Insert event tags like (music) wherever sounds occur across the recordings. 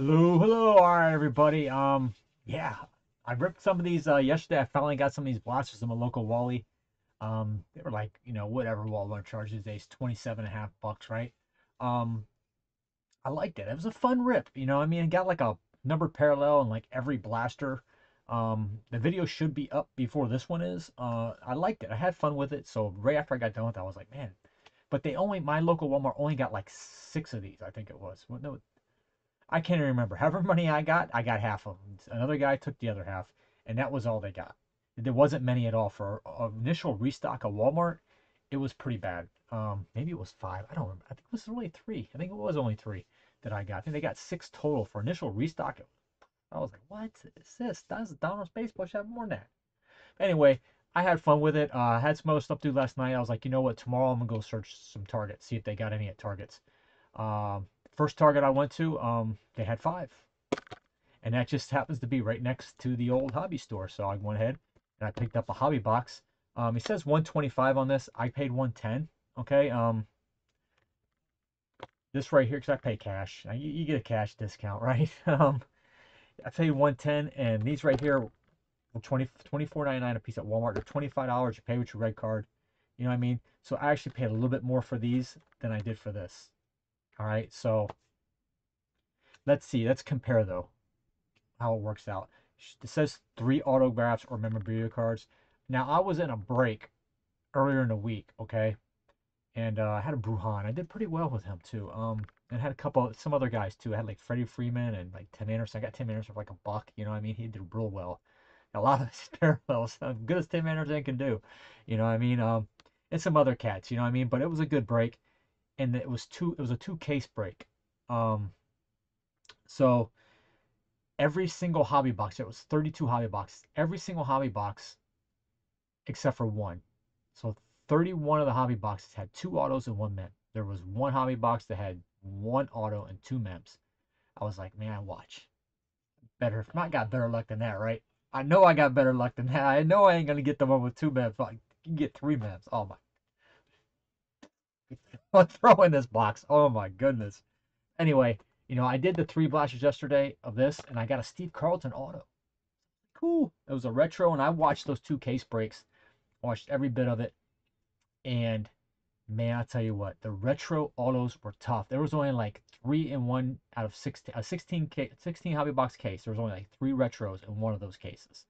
Hello, hello, all right, everybody. Um, yeah, I ripped some of these uh, yesterday. I finally got some of these blasters from a local Wally. Um, they were like, you know, whatever Walmart charges these days, 27 and a half bucks, right? Um, I liked it. It was a fun rip, you know. I mean, it got like a number parallel and like every blaster. Um, the video should be up before this one is. Uh, I liked it. I had fun with it. So right after I got done with it, I was like, man. But they only, my local Walmart only got like six of these. I think it was. Well, no, I can't remember. (laughs) However many I got, I got half of them. Another guy took the other half, and that was all they got. There wasn't many at all for initial restock of Walmart. It was pretty bad. Um, maybe it was five. I don't remember. I think it was only three. I think it was only three that I got. I think they got six total for initial restock. I was like, what is this? That's Donruss Baseball should have more than that. But anyway, I had fun with it. Uh, I had some other stuff to do last night. I was like, you know what? Tomorrow I'm gonna go search some Targets, see if they got any at Targets. Um, first Target I went to, um, they had five, and that just happens to be right next to the old hobby store. So I went ahead and I picked up a hobby box. Um, it says 125 on this. I paid 110. Okay. Um, this right here, because I pay cash. You, you, get a cash discount, (laughs) right? um, I paid 110, and these right here 20 $24.99 a piece at Walmart. They're $25. You pay with your red card. You know what I mean? So I actually paid a little bit more for these than I did for this. All right. So let's see. Let's compare though how it works out. It says three autographs or memorabilia cards. Now I was in a break earlier in the week. Okay. And uh, I had a Bruján. I did pretty well with him too. Um, and had a couple some other guys too. I had like Freddie Freeman and like Tim Anderson. I got Tim Anderson for like a buck. You know what I mean? He did real well a lot of (laughs) parallels, as good as Tim Anderson can do. You know what I mean? Um, and some other cats, you know what I mean? But it was a good break, and it was two. It was a two case break. Um, so every single hobby box, it was 32 hobby boxes. Every single hobby box, except for one. So 31 of the hobby boxes had two autos and one mem. There was one hobby box that had one auto and two mems. I was like, man, watch. Better, if not got better luck than that, right? I know I got better luck than that. I know I ain't gonna get the one with two. Like you can get three maps. Oh my! (laughs) Throw in this box. Oh my goodness. Anyway, you know I did the three blasters yesterday of this, and I got a Steve Carlton auto. Cool. It was a retro, and I watched those two case breaks. Watched every bit of it, and man, I tell you what, the retro autos were tough. There was only like three in one out of 16, a 16, case, 16 hobby box case. There was only like three retros in one of those cases.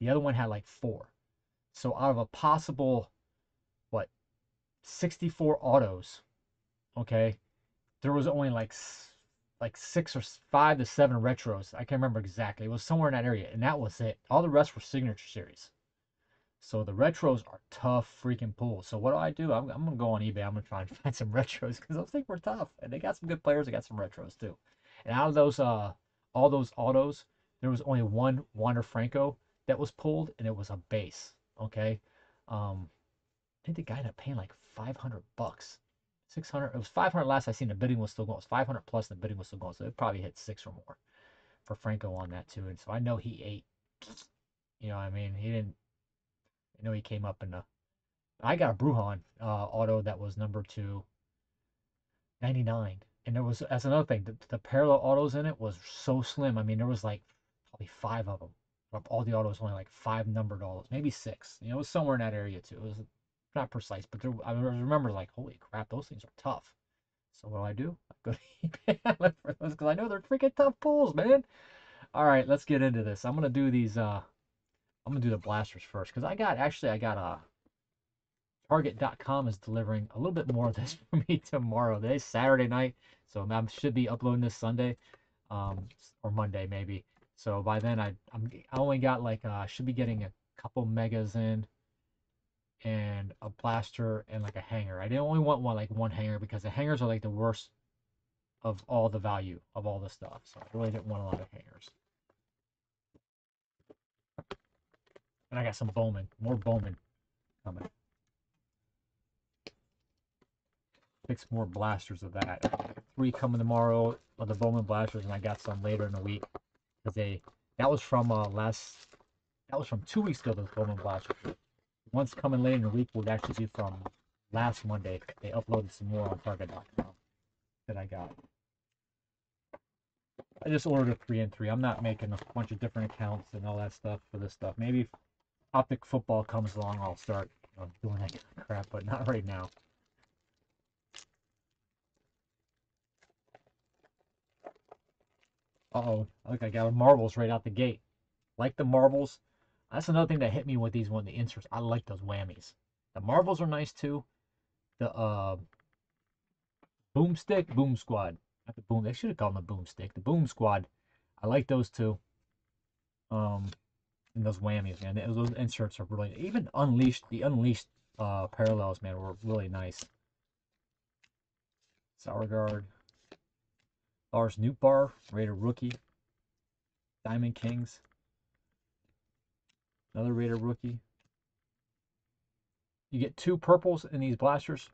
The other one had like four. So out of a possible, 64 autos, okay, there was only like like six or five to seven retros. I can't remember exactly. It was somewhere in that area, and that was it. All the rest were signature series. So the retros are tough freaking pulls. So what do I do? I'm, I'm gonna go on eBay. I'm gonna try and (laughs) find some retros because those things were tough, and they got some good players. They got some retros too. And out of those, uh, all those autos, there was only one Wander Franco that was pulled, and it was a base. Okay, um, I think the guy ended up paying like 500 bucks, 600. It was 500 last I seen. The bidding was still going. It was 500 plus. The bidding was still going. So it probably hit six or more for Franco on that too. And so I know he ate. You know, I mean, he didn't I know he came up in the. I got a Bruján uh, auto that was number two, 99. And there was, that's another thing, the, the parallel autos in it was so slim. I mean, there was like probably five of them. All the autos only like five numbered autos, maybe six. You know, it was somewhere in that area too. It was not precise, but I remember like, holy crap, those things are tough. So what do I do? I go to (laughs) eBay look for those because I know they're freaking tough pulls, man. All right, let's get into this. I'm gonna do these. uh I'm gonna do the blasters first because I got actually I got a uh, Target.com is delivering a little bit more of this (laughs) for me tomorrow. Today's Saturday night, so I should be uploading this Sunday um, or Monday maybe. So by then I I'm, I only got like uh, should be getting a couple megas in and a blaster and like a hanger. I didn't only want one like one hanger because the hangers are like the worst of all the value of all the stuff. So I really didn't want a lot of hangers. And I got some Bowman, more Bowman coming. Six more blasters of that. Three coming tomorrow of the Bowman blasters, and I got some later in the week because they that was from uh, last that was from two weeks ago. Those Bowman blasters. One's coming later in the week would actually be from last Monday. They uploaded some more on Target.com that I got. I just ordered a three and three. I'm not making a bunch of different accounts and all that stuff for this stuff. Maybe if Optic Football comes along, I'll start you know, doing that kind of crap, but not right now. Uh-oh, look, I got Marvels right out the gate. Like the Marvels. That's another thing that hit me with these one, the inserts. I like those whammies. The Marvels are nice too. The uh, boomstick, boom squad. Not the boom. They should have called them the boomstick. The boom squad. I like those too. Um, and those whammies, man. Those inserts are really even unleashed. The unleashed uh parallels, man, were really nice. Sauergard. Lars Nootbaar, Rated rookie. Diamond Kings. Another Rated rookie. You get two purples in these blasters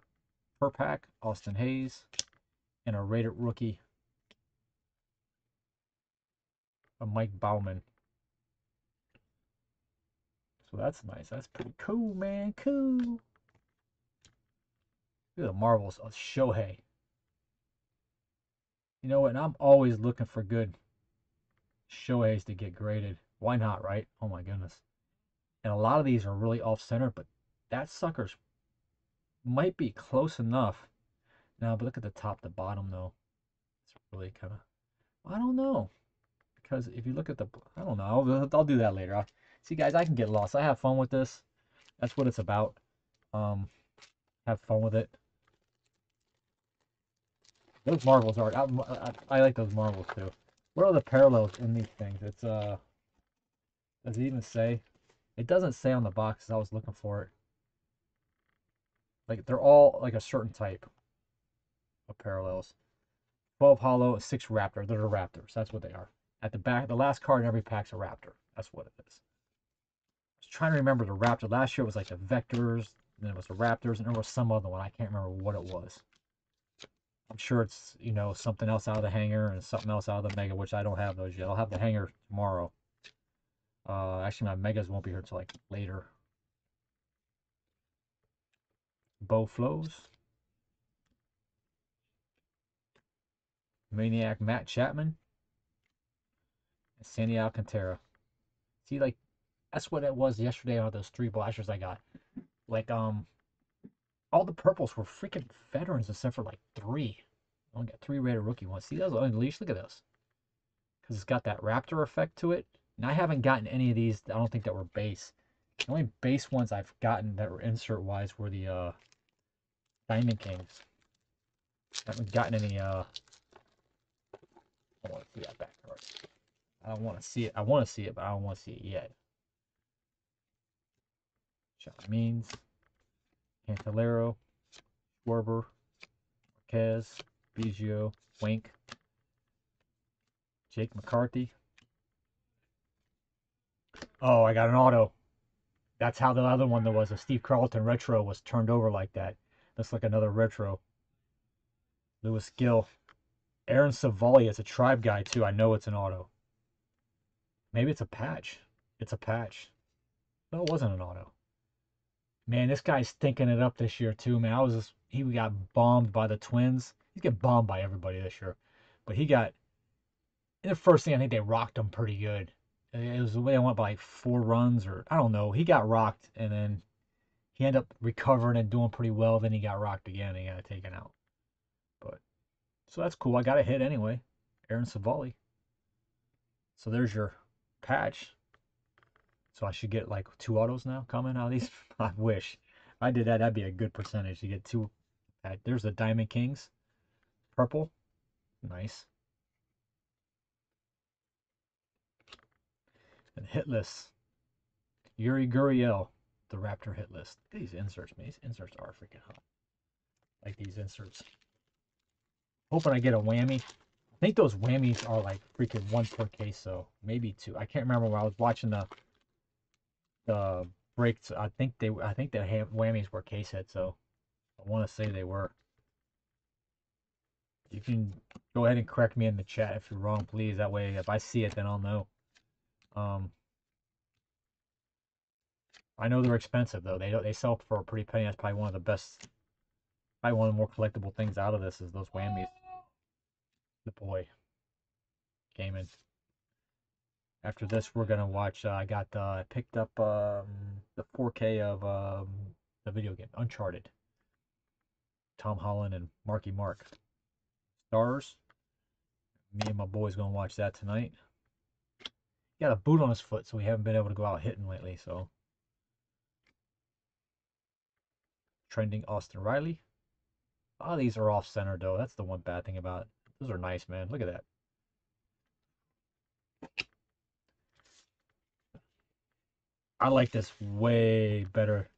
per pack. Austin Hays and a Rated rookie. A Mike Baumann. So that's nice. That's pretty cool, man. Cool. Look at the marvels of Shohei. You know what? And I'm always looking for good Shoheis to get graded. Why not, right? Oh my goodness. And a lot of these are really off center, but that sucker's might be close enough. Now, but look at the top to bottom though. It's really kind of, I don't know. Because if you look at the, I don't know, I'll, I'll do that later. I'll, see guys, I can get lost. I have fun with this. That's what it's about. Um, have fun with it. Those Marvels are, I, I, I like those Marvels too. What are the parallels in these things? It's, uh, does it even say? It doesn't say on the box I was looking for it. Like, they're all like a certain type of parallels. 12 hollow, 6 raptor. They're raptors. That's what they are. At the back, the last card in every pack's a raptor. That's what it is. I was trying to remember the raptor. Last year it was like the vectors, then it was the raptors, and there was some other one. I can't remember what it was. I'm sure it's, you know, something else out of the hanger and something else out of the mega, which I don't have those yet. I'll have the hanger tomorrow. Uh, actually, my megas won't be here until like later. Bow flows. Maniac Matt Chapman. And Sandy Alcantara. See, like, that's what it was yesterday on those three blasters I got. Like, um, all the purples were freaking veterans except for like three. I only got three rated rookie ones. See those unleashed? Look at this. Because it's got that Raptor effect to it. And I haven't gotten any of these, I don't think that were base. The only base ones I've gotten that were insert wise were the uh, Diamond Kings. I haven't gotten any uh I don't want to see that back card. I don't want to see it. I want to see it, but I don't want to see it yet. John Means. Candelario, Schwarber, Marquez, Biggio, Wink, Jake McCarthy. Oh, I got an auto. That's how the other one that was. A Steve Carlton retro was turned over like that. Looks like another retro. Luis Gil. Aaron Civale is a tribe guy too. I know it's an auto. Maybe it's a patch. It's a patch. No, it wasn't an auto. Man, this guy's thinking it up this year too, man. I was just, he got bombed by the Twins. He's getting bombed by everybody this year, but he got the first thing. I think they rocked him pretty good. It was the way I went by like four runs, or I don't know. He got rocked, and then he ended up recovering and doing pretty well. Then he got rocked again, and he got taken out. But so that's cool. I got a hit anyway, Aaron Civale. So there's your patch. So I should get like two autos now coming out of these. (laughs) I wish. If I did that, that'd be a good percentage to get two. There's the Diamond Kings. Purple. Nice. And hit list. Yuli Gurriel, the Raptor hit list. These inserts, man. These inserts are freaking hot. Like these inserts. Hoping I get a whammy. I think those whammies are like freaking one per case, so maybe two. I can't remember when I was watching the the breaks. I think they I think the whammies were case hits, so I want to say they were. You can go ahead and correct me in the chat if you're wrong, please. That way, if I see it, then I'll know. Um, I know they're expensive though. They they sell for a pretty penny. That's probably one of the best, probably one of the more collectible things out of this is those whammies. The boy. gaming. After this, we're gonna watch. Uh, I got. Uh, I picked up um, the 4K of um, the video game Uncharted. Tom Holland and Marky Mark. Stars. Me and my boys gonna watch that tonight. Got a boot on his foot, so we haven't been able to go out hitting lately. So trending Austin Riley. A lot of these are off center though. That's the one bad thing about it. Those are nice, man. Look at that. I like this way better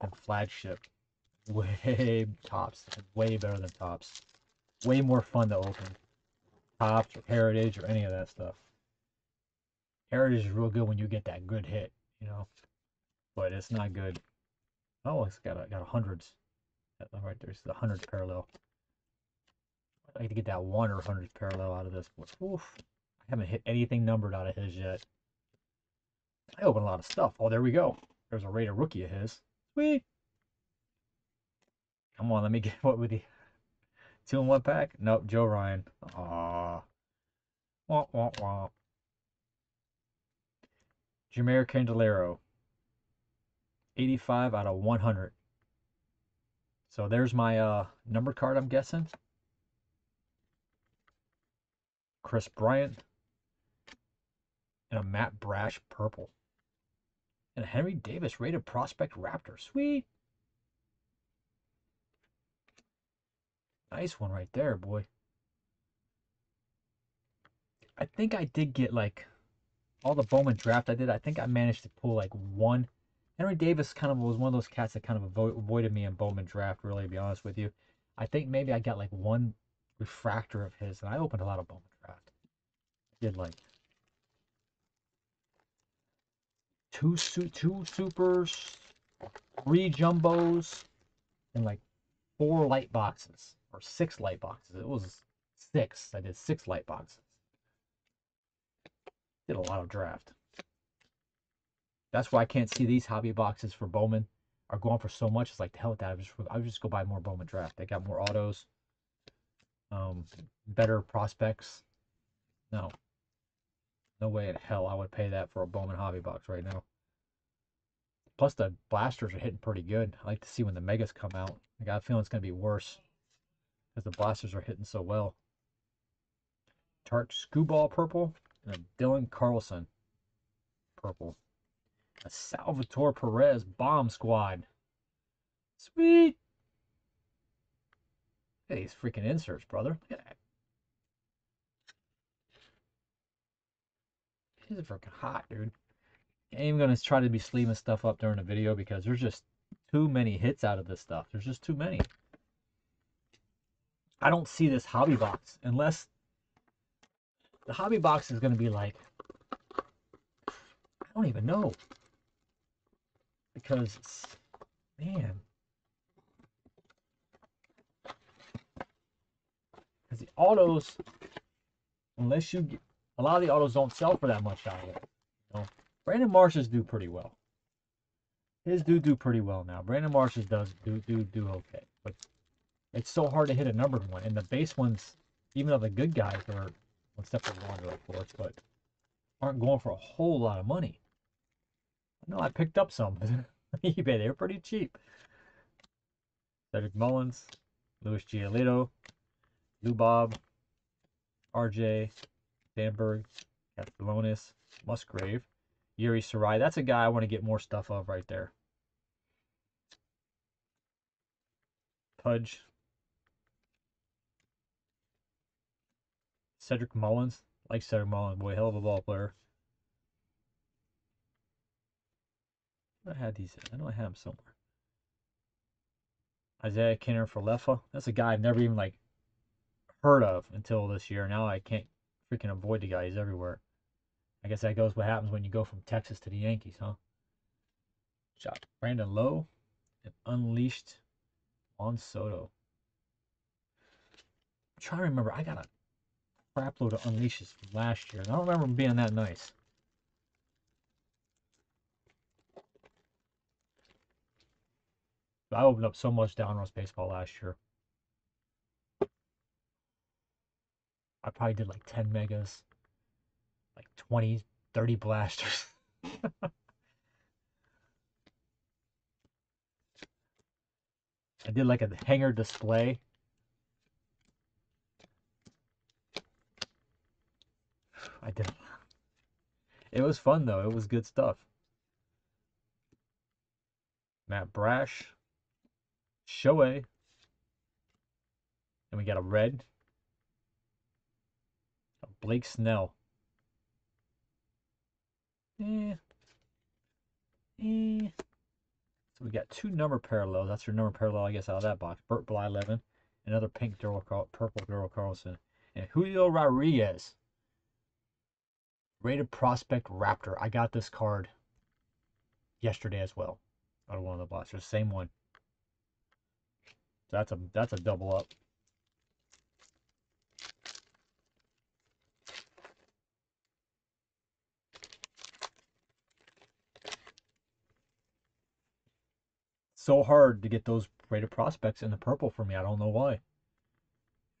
than flagship. Way Topps. Way better than Topps. Way more fun to open. Topps or heritage or any of that stuff. Heritage is real good when you get that good hit, you know. But it's not good. Oh, it's got a, got a hundreds. Right there's the hundreds parallel. I'd like to get that one or hundreds parallel out of this. Oof, I haven't hit anything numbered out of his yet. I open a lot of stuff. Oh, there we go. There's a rated rookie of his. Sweet. Come on, let me (laughs) get what with the two in one pack. Nope, Joe Ryan. Aww. Wah, wah, wah. Jeimer Candelario. 85 out of 100. So there's my uh, number card, I'm guessing. Kris Bryant. And a Matt Brash purple. And a Henry Davis rated prospect Raptor. Sweet. Nice one right there, boy. I think I did get like all the Bowman draft I did. I think I managed to pull like one Henry Davis kind of was one of those cats that kind of avo- avoided me in Bowman draft, really, to be honest with you. I think maybe I got like one refractor of his, and I opened a lot of Bowman draft. I did like two su- two supers, three jumbos, and like four light boxes or six light boxes. It was six. I did six light boxes. Did a lot of draft. That's why I can't see these hobby boxes for Bowman are going for so much. It's like, the hell with that. I just, I just go buy more Bowman draft. They got more autos, um, better prospects. No. No way in hell I would pay that for a Bowman hobby box right now. Plus, the blasters are hitting pretty good. I like to see when the megas come out. I got a feeling it's going to be worse because the blasters are hitting so well. Tarik Skubal purple and a Dylan Carlson purple. A Salvador Perez bomb squad. Sweet. At these freaking inserts, brother. Look at that. This is freaking hot, dude. I ain't even gonna try to be sleeving stuff up during the video because there's just too many hits out of this stuff. There's just too many. I don't see this hobby box unless the hobby box is gonna be like I don't even know. Because man. Because the autos unless you get, a lot of the autos don't sell for that much out here you know? Brandon marsh's do pretty well. His do do pretty well now. Brandon marsh's does do do do okay. But it's so hard to hit a numbered one. And the base ones even though the good guys are one step longer of course but aren't going for a whole lot of money no, I picked up some (laughs) eBay. They were pretty cheap. Cedric Mullins, Luis Giolito, Lou Bob, RJ, Sandberg, Castellanos, Musgrove, Yuri Sarai. That's a guy I want to get more stuff of right there. Pudge. Cedric Mullins. Like Cedric Mullins, boy, hell of a ball player. I had these. I know I have them somewhere. Isiah Kiner-Falefa. That's a guy I've never even like heard of until this year. Now I can't freaking avoid the guy. He's everywhere. I guess that goes what happens when you go from Texas to the Yankees, huh? Shot Brandon Lowe and unleashed on Soto. I'm trying to remember. I got a crap load of unleashes last year. And I don't remember them being that nice. I opened up so much Donruss baseball last year. I probably did like 10 megas. like 20, 30 blasters. (laughs) I did like a hanger display. I did. (laughs) It was fun though. It was good stuff. Matt Brash, Shohei, and we got a red. Blake Snell. Eh. Eh. So we got two number parallels. That's your number parallel, I guess, out of that box. Burt Bert Blyleven, another pink Daryl Carl, purple Daryl Carlson, and Julio Rodriguez. Rated Prospect Raptor. I got this card yesterday as well. Out of one of the blasters. Same one. That's a that's a double up. so hard to get those rated prospects in the purple for me. I don't know why.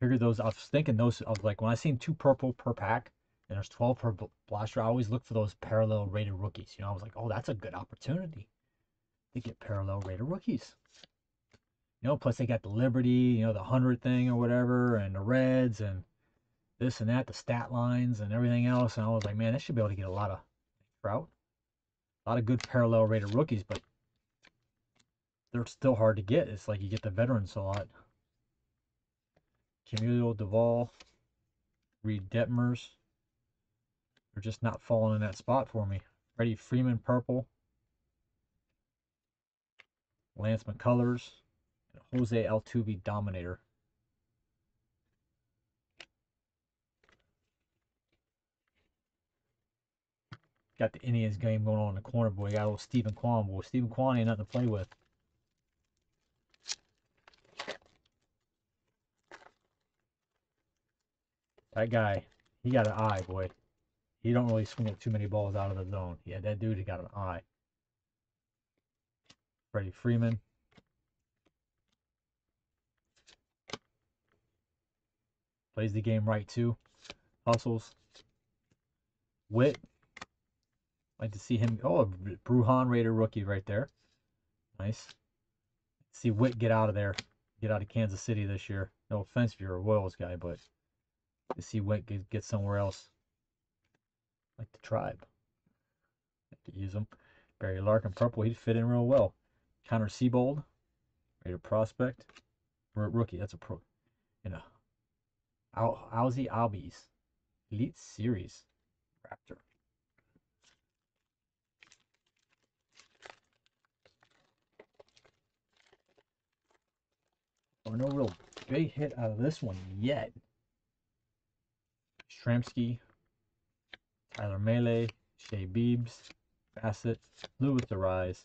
Figured those. I was thinking those. I was like, when I seen two purple per pack, and there's 12 per blaster, I always look for those parallel rated rookies. You know, I was like, oh, that's a good opportunity to get parallel rated rookies. You know, plus they got the Liberty, you know, the 100 thing or whatever, and the Reds, and this and that, the stat lines and everything else. And I was like, man, this should be able to get a lot of trout. A lot of good parallel rated rookies, but they're still hard to get. It's like you get the veterans a lot. Camilo Doval, Reid Detmers. They're just not falling in that spot for me. Freddie Freeman, purple. Lance McCullers. And Jose Altuve, Dominator. Got the Indians game going on in the corner, boy. Got a little Steven Kwan, boy. Steven Kwan ain't nothing to play with. That guy, he got an eye, boy. He don't really swing it too many balls out of the zone. Yeah, that dude, he got an eye. Freddie Freeman. Plays the game right, too. Hustles. Witt. Like to see him. Oh, a Bruján Rated rookie right there. Nice. See Witt get out of there. Get out of Kansas City this year. No offense if you're a Royals guy, but to see what get, get somewhere else. Like the tribe. I could use them. Barry Larkin purple, he'd fit in real well. Connor Seabold, Rated prospect. Rookie, that's a pro. You know. Al Ozzie Albies. Elite Series. Raptor. Oh, no real big hit out of this one yet. Yastrzemski, Tyler Mahle, Shea Beebs, Bassitt, Luis Arraez,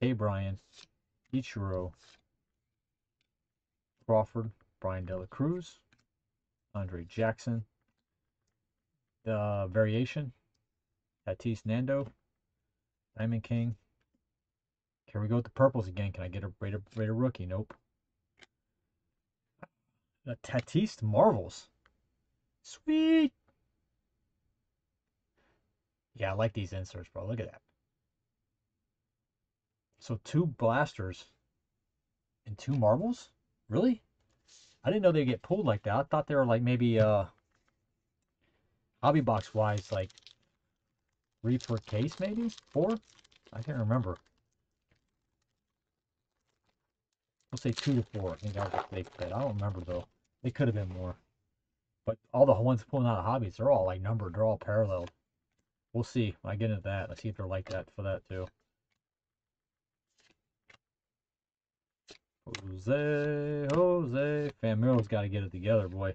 K. Bryan, Ichiro, Crawford, Bryan De La Cruz, Andre Jackson, the variation, Tatis Nando, Diamond King. Can we go with the purples again? Can I get a rated, rated rookie? Nope. The Tatis Marvels. Sweet. Yeah, I like these inserts, bro. Look at that. So two blasters and two Marvels? Really? I didn't know they get pulled like that. I thought they were like maybe uh hobby box wise like three per case maybe? Four? I can't remember. We'll say two to four. I think that was a safe bet. I don't remember though. They could have been more. But all the ones pulling out of hobbies, they're all like numbered. They're all paralleled. We'll see. I get into that. Let's see if they're like that for that too. Jose, Jose. Famiro's got to get it together, boy.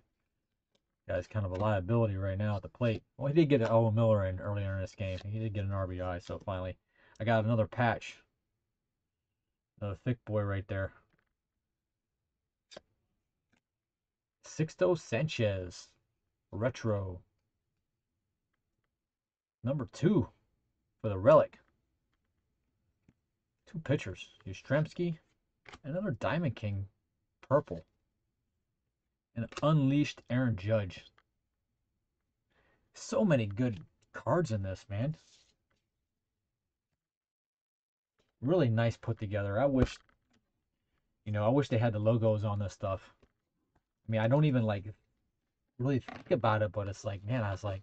Guy's kind of a liability right now at the plate. Well, he did get an Owen Miller in earlier in this game. He did get an RBI, so finally I got another patch. Another thick boy right there. Sixto Sanchez, retro. Number two for the relic. Two pitchers, Yastrzemski, another Diamond King, purple, and unleashed Aaron Judge. So many good cards in this, man. Really nice put together. I wish, you know, I wish they had the logos on this stuff. I mean, I don't even like really think about it, but it's like, man, I was like,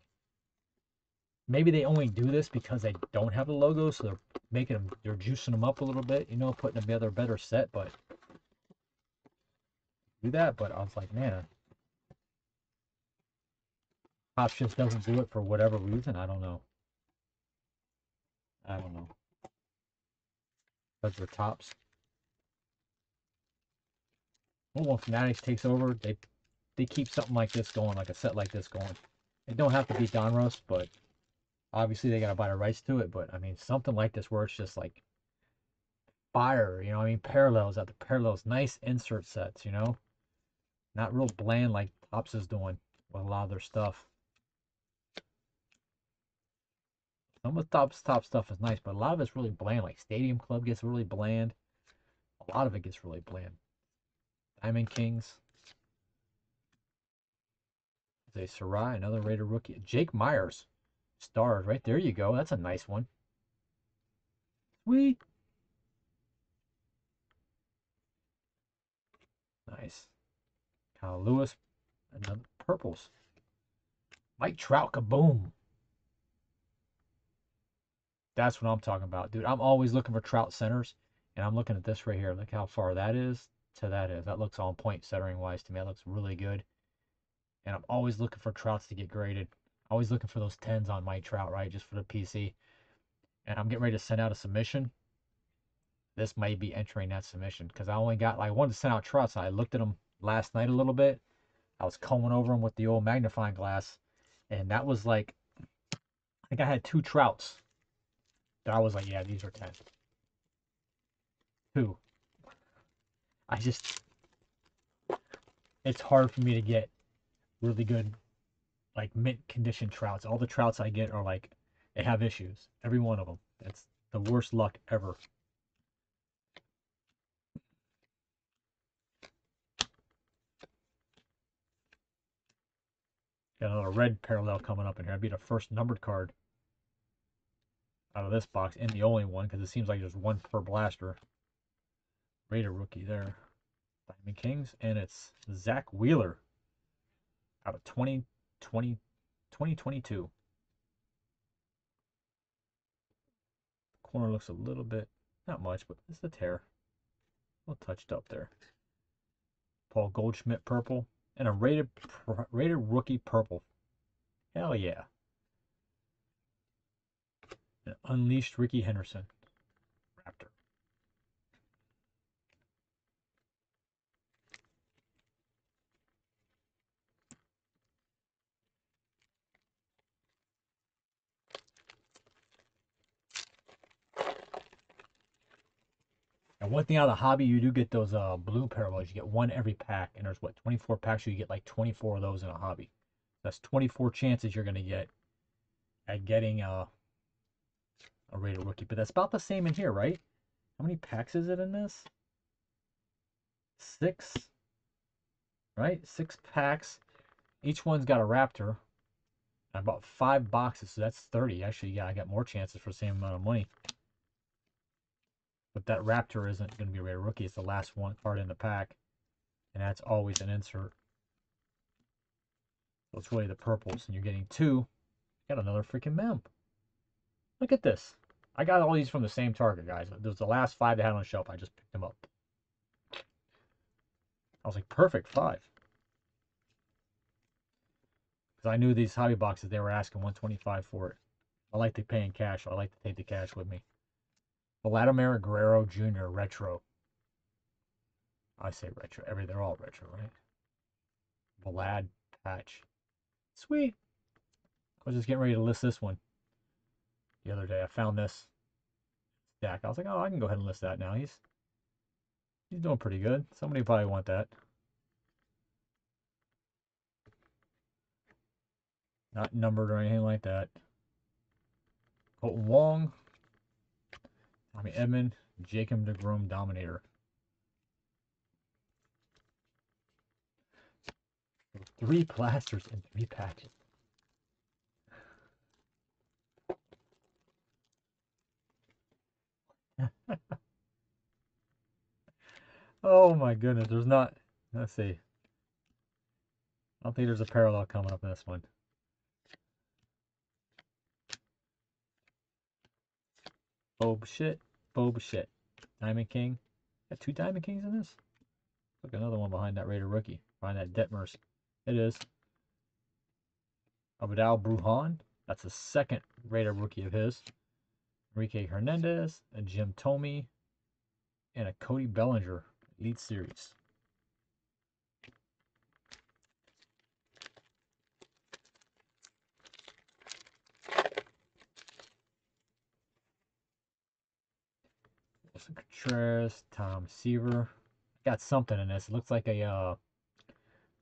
maybe they only do this because they don't have the logo, so they're making them, they're juicing them up a little bit, you know, putting together a better set, but do that. But I was like, man, Topps just doesn't do it for whatever reason. I don't know. I don't know. Because they're Topps. Well, when Fanatics takes over, they they keep something like this going, like a set like this going. It don't have to be Donruss, but obviously they gotta buy the rights to it. But I mean, something like this where it's just like fire, you know. I mean, parallels at the parallels, nice insert sets, you know, not real bland like Topps is doing with a lot of their stuff. Some of the top stuff is nice, but a lot of it's really bland. Like Stadium Club gets really bland. A lot of it gets really bland. Diamond Kings. a Sarai, another Rated rookie. Jake Meyers. Stars, right there you go. That's a nice one. Sweet. Nice. Kyle Lewis. Another purples. Mike Trout, kaboom. That's what I'm talking about, dude. I'm always looking for trout centers, and I'm looking at this right here. Look how far that is to that is. That looks on point centering wise to me. That looks really good. And I'm always looking for trouts to get graded. Always looking for those 10s on my trout, right? Just for the PC. And I'm getting ready to send out a submission. This might be entering that submission because I only got, like, I wanted to send out trouts. I looked at them last night a little bit. I was combing over them with the old magnifying glass. And that was like, I think I had two trouts that I was like, yeah, these are 10. Two. I just, it's hard for me to get really good, like mint condition trouts. All the trouts I get are like, they have issues. Every one of them. That's the worst luck ever. Got another red parallel coming up in here. That'd be the first numbered card out of this box and the only one because it seems like there's one per blaster. Rated rookie there. Diamond Kings. And it's Zack Wheeler out of 2020, 2022. Corner looks a little bit, not much, but it's a tear. A little touched up there. Paul Goldschmidt purple. And a rated, rated rookie purple. Hell yeah. And unleashed Rickey Henderson. And one thing out of the hobby, you do get those uh, blue parallels. You get one every pack, and there's what 24 packs. So you get like 24 of those in a hobby. That's 24 chances you're gonna get at getting a a rated rookie. But that's about the same in here, right? How many packs is it in this? Six, right? Six packs. Each one's got a Raptor. I bought five boxes, so that's 30. Actually, yeah, I got more chances for the same amount of money. But that Raptor isn't going to be a rare rookie. It's the last one card in the pack. And that's always an insert. So it's really the purples. And you're getting two. Got another freaking mem. Look at this. I got all these from the same Target, guys. There's the last five they had on the shelf. I just picked them up. I was like, perfect five. Because I knew these hobby boxes, they were asking 125 for it. I like to pay in cash. I like to take the cash with me. Vladimir Guerrero Jr. Retro. I say retro. Every they're all retro, right? Vlad patch. Sweet. I was just getting ready to list this one the other day. I found this stack. I was like, oh, I can go ahead and list that now. He's he's doing pretty good. Somebody probably want that. Not numbered or anything like that. Kolten Wong, I mean Edmund, Jacob DeGrom, Dominator. Three plasters and three patches. (laughs) oh my goodness, there's not, let's see. I don't think there's a parallel coming up in this one. Bo Bichette. Bo Bichette. Diamond King. Got two Diamond Kings in this? Look, another one behind that Rated rookie. Behind that Detmers. It is. Abadal Bruján. That's the second Rated rookie of his. Enrique Hernandez, a Jim Thome, and a Cody Bellinger Elite Series. Willson Contreras, Tom Seaver. Got something in this. It looks like a uh,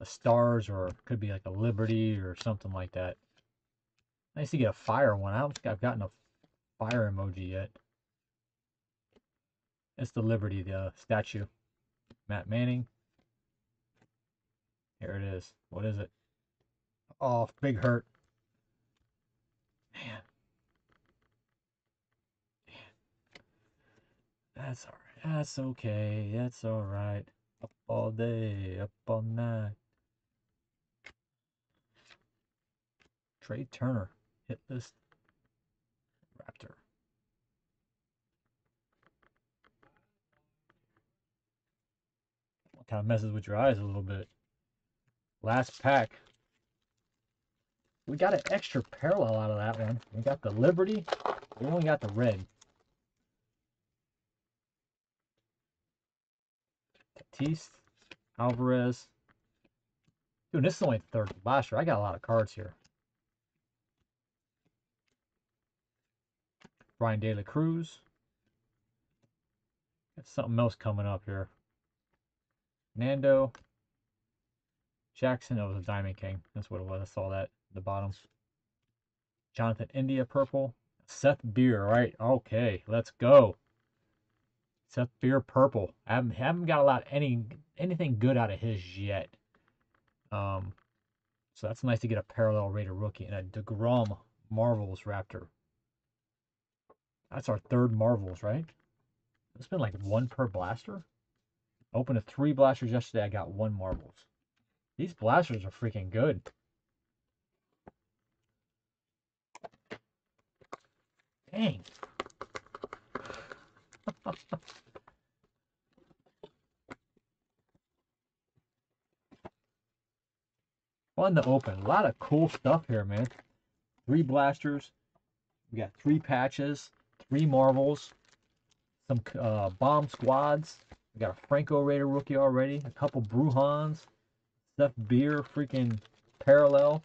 a stars or could be like a liberty or something like that. Nice to get a fire one. I don't think I've gotten a fire emoji yet. It's the Liberty, the uh, statue. Matt Manning. Here it is. What is it? Oh, big hurt. Man. That's alright. That's okay. That's alright. Up all day, up all night. Trea Turner. Hit list. Raptor. Kind of messes with your eyes a little bit. Last pack. We got an extra parallel out of that one. We got the Liberty. We only got the red. Alvarez. Dude, this is only the third blaster. I got a lot of cards here. Bryan De La Cruz. Got something else coming up here. Nando. Jackson. It was a Diamond King. That's what it was. I saw that at the bottom. Jonathan India purple. Seth Beer, right? Okay, let's go. Seth purple. I haven't, haven't got a lot any anything good out of his yet. Um, so that's nice to get a parallel Rated rookie and a Degrom Marvels Raptor. That's our third Marvels, right? It's been like one per blaster. Opened three blasters yesterday. I got one Marvels. These blasters are freaking good. Dang. (laughs) Fun to open. A lot of cool stuff here, man. Three blasters. We got three patches, three marvels, some uh, bomb squads. We got a Franco Rated rookie already, a couple Brujáns, Seth Beer freaking parallel.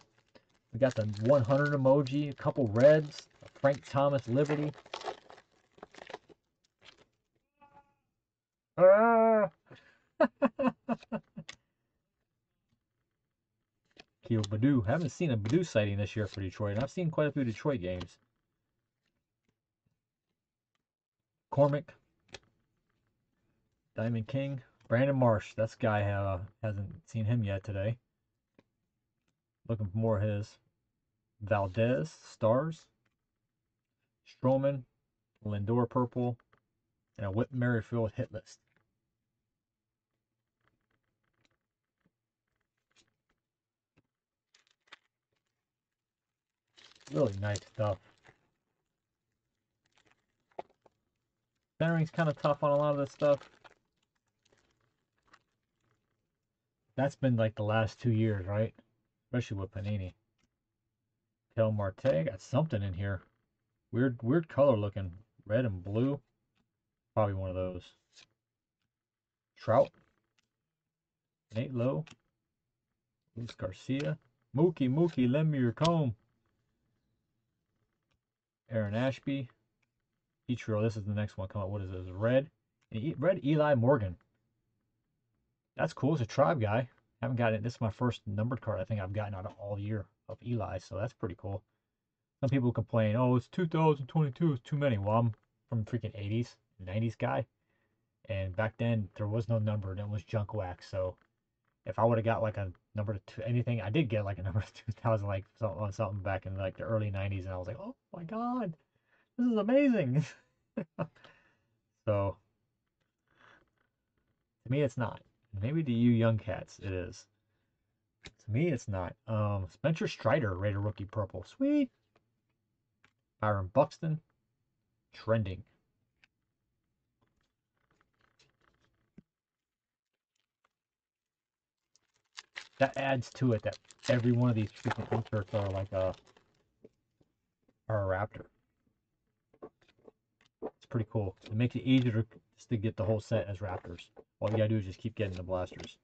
We got the 100 emoji, a couple reds, Frank Thomas Liberty. (laughs) Ah! Keel Baddoo. Haven't seen a Baddoo sighting this year for Detroit, and I've seen quite a few Detroit games. Cormick. Diamond King. Brandon Marsh. That's guy uh, hasn't seen him yet today. Looking for more of his. Valdez. Stars. Stroman. Lindor Purple. And a Whit Merrifield hit list. Really nice stuff. Centering's kind of tough on a lot of this stuff. That's been like the last two years, right? Especially with Panini. Ketel Marte, got something in here. Weird, weird color looking. Red and blue. Probably one of those. Trout. Nate Lowe. Luis Garcia. Mookie, Mookie, lend me your comb. Aaron Ashby. Ichiro, this is the next one. Come on, what is this? Red. Red Eli Morgan. That's cool. It's a tribe guy. I haven't gotten it. This is my first numbered card I think I've gotten out of all year of Eli, so that's pretty cool. Some people complain, oh, it's 2022, it's too many. Well, I'm from freaking 80s, 90s guy. And back then, there was no number, and it was junk wax. So if I would have got like a number to anything, I did get like a number (laughs) 2000, like something, something back in like the early 90s, and I was like, oh my god, this is amazing. (laughs) so To me, it's not. Maybe to you young cats, it is. To me, it's not. Um, Spencer Strider, Rated rookie purple. Sweet. Byron Buxton, trending. That adds to it that every one of these freaking inserts are like a are a rapture. It's pretty cool. It makes it easier to, just to get the whole set as raptures. All you gotta do is just keep getting the blasters.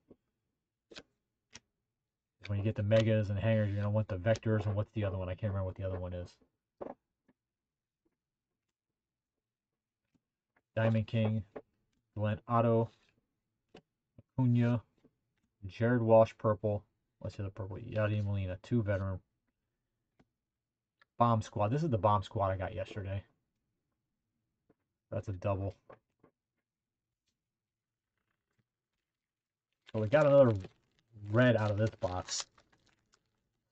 When you get the megas and hangers, you're gonna want the vectors and what's the other one? I can't remember what the other one is. Diamond King, Glenn Otto, Acuna, Jared Walsh purple. Let's see the purple? Yadi Molina, two veteran. Bomb squad. This is the bomb squad I got yesterday. That's a double. So we got another red out of this box.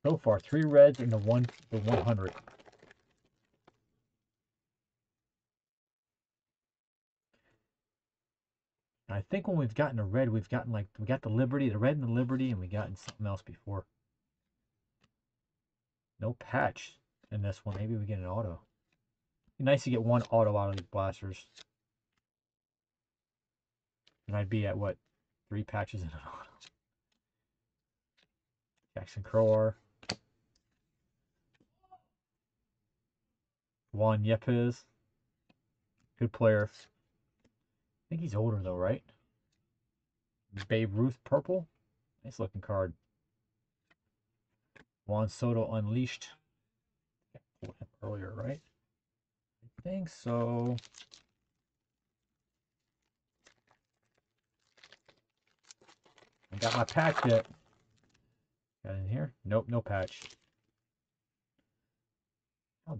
So far, three reds and the one the 100. I think when we've gotten a red, we've gotten like we got the Liberty, the red and the Liberty, and we gotten something else before. No patch in this one. Maybe we get an auto. Be nice to get one auto out of these blasters. And I'd be at what? Three patches in an auto. Jackson Kowar. Juan Yepez. Good player. I think he's older though, right? Babe Ruth purple. Nice looking card. Juan Soto Unleashed. earlier, right? I think so. I got my patch yet. Got in here? Nope, no patch.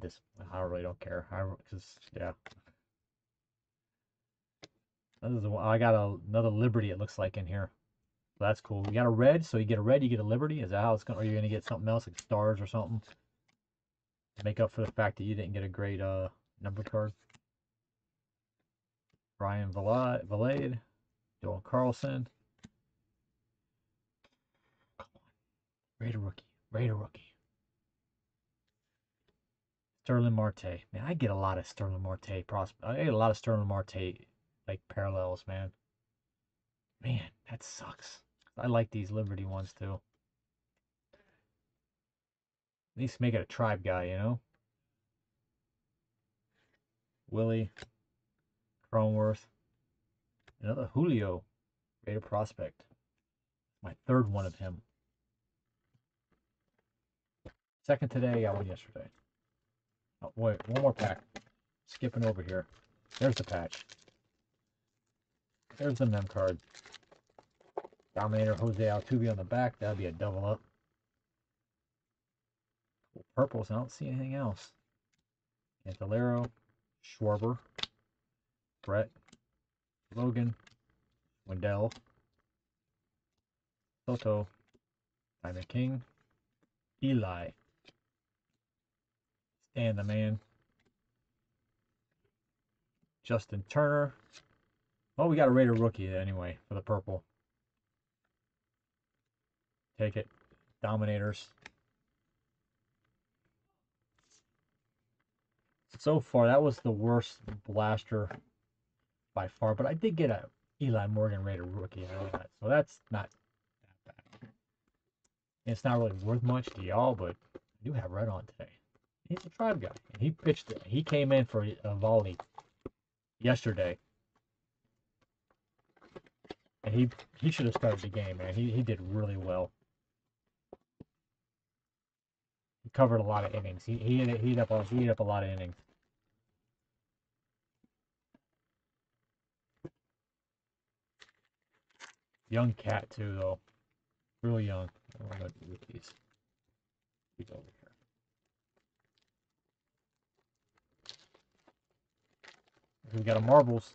This? I really don't care. I because yeah. This is I got a, another Liberty. It looks like in here. That's cool. We got a red, so you get a red, you get a Liberty. Is that how it's going to, Or you're you gonna get something else like stars or something? To make up for the fact that you didn't get a great uh number card. Brian Vilade, Dylan Carlson. Come on. Rated rookie. Rated rookie. Starling Marte. Man, I get a lot of Starling Marte prospect. I get a lot of Starling Marte like parallels, man. Man, that sucks. I like these Liberty ones too. At least make it a tribe guy, you know? Willie, Cronenworth, another Julio, Rated prospect. My third one of him. Second today, I got one yesterday. Oh, wait, one more pack. Skipping over here. There's the patch. There's the mem card. Dominator Jose Altuve on the back. That'd be a double up. Purples. I don't see anything else. Candelario. Schwarber, Brett, Logan, Wendell, Soto, Diamond King, Eli, Stan the Man, Justin Turner. Well, we got a Rated rookie anyway for the purple. Take it. Dominators. so far, that was the worst blaster by far. But I did get a Eli Morgan Rated rookie out of that, so that's not that bad. It's not really worth much to y'all, but I do have red on today. He's a tribe guy, and he pitched. It. He came in for a volley yesterday, and he he should have started the game, man. He he did really well. He covered a lot of innings. He he he up on he ate up a lot of innings. Young cat too, though. Really young. I don't know what to do with these. These over here. We got a Marvels.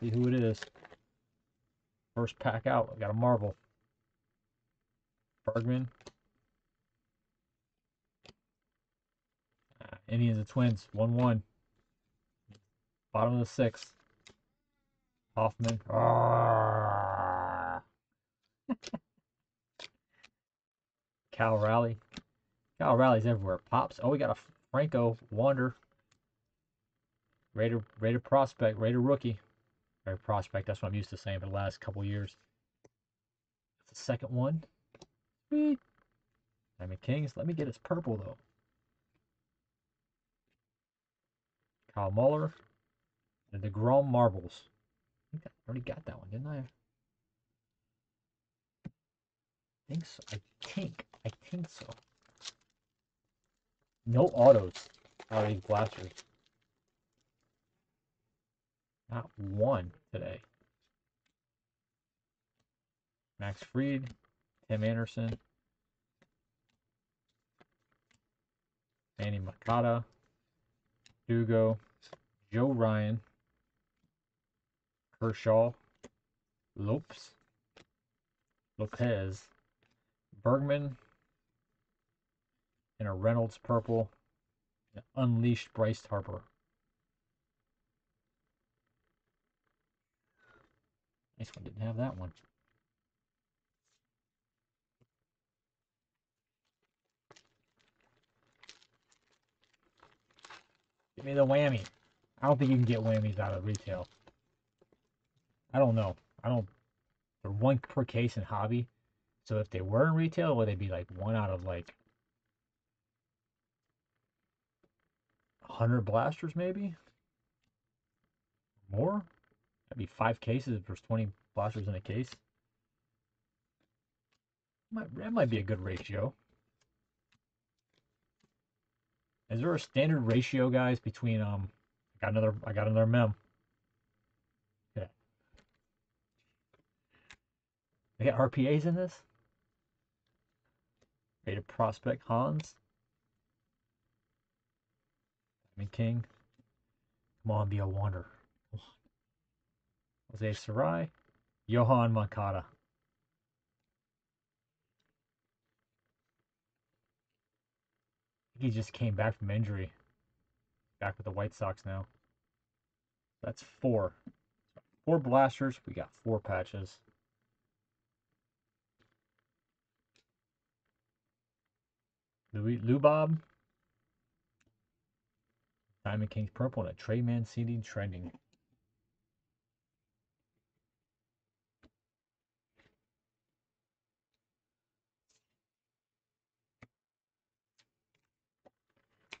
see who it is. First pack out. We got a Marvel. Bergman. Uh, Indians and Twins. 1 1. Bottom of the sixth. Hoffman. (laughs) Cal Raleigh. Cal Raleigh's everywhere. Pops. Oh, we got a Franco Wander. Rated, Rated prospect, Rated rookie. Or prospect, that's what I'm used to saying for the last couple years. That's the second one. Sweet. Diamond Kings. Let me get his purple, though. Kyle Muller. The DeGrom Marvels. I think I already got that one, didn't I? I think so. I think. I think so. No autos out of these blasters. Not one today. Max Fried, Tim Anderson, Manny Machado, Hugo, Joe Ryan, Kershaw, Lopes, Lopez, Bergman, and a Reynolds purple, Unleashed Bryce Harper. This one didn't have that one. Give me the whammy. I don't think you can get whammies out of retail. I don't know. I don't. They're one per case in hobby. So if they were in retail, would they be like one out of like 100 blasters maybe? More? That'd be five cases if there's 20 blasters in a case. Might, that might be a good ratio. Is there a standard ratio, guys, between um I got another I got another mem. Yeah. They got RPAs in this? Rated prospect Hans. Diamond King. Come on, be a wonder. Jose Sarai. Yoán Moncada. he just came back from injury. Back with the White Sox now. That's four. Four blasters. We got four patches. Louis Lubob. Diamond Kings Purple and a Trey Mancini trending.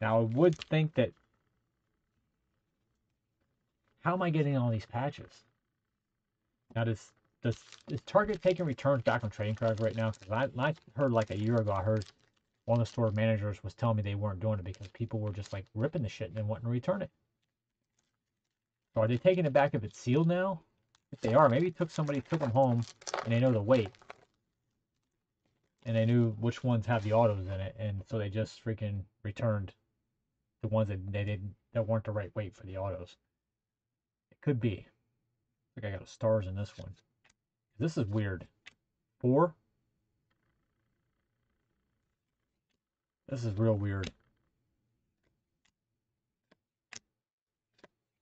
Now, I would think that. How am I getting all these patches? Now, does, does is Target taking returns back on trading cards right now? Because I, I heard like a year ago, I heard one of the store managers was telling me they weren't doing it because people were just like ripping the shit and then wanting to return it. So are they taking it back if it's sealed now? If they are, maybe took somebody took them home and they know the weight. And they knew which ones have the autos in it, and so they just freaking returned the ones that they didn't that weren't the right weight for the autos. It could be. I think I got stars in this one. This is weird. Four. This is real weird.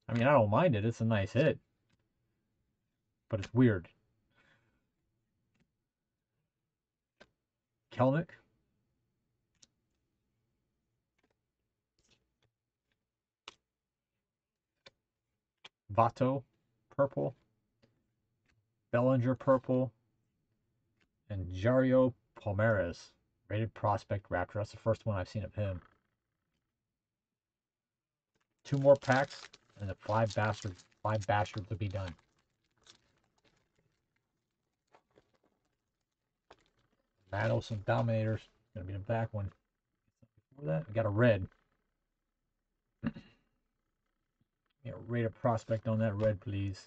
I mean, I don't mind it. It's a nice hit. But it's weird. Kelenic. Vato, purple. Bellinger, purple. And Jairo Pomares, rated prospect Rapture. That's the first one I've seen of him. Two more packs, and the five bastards, five bastards will be done. Battle some Dominators. Gonna be the back one. Before that, we got a red. Yeah, rate a prospect on that red, please.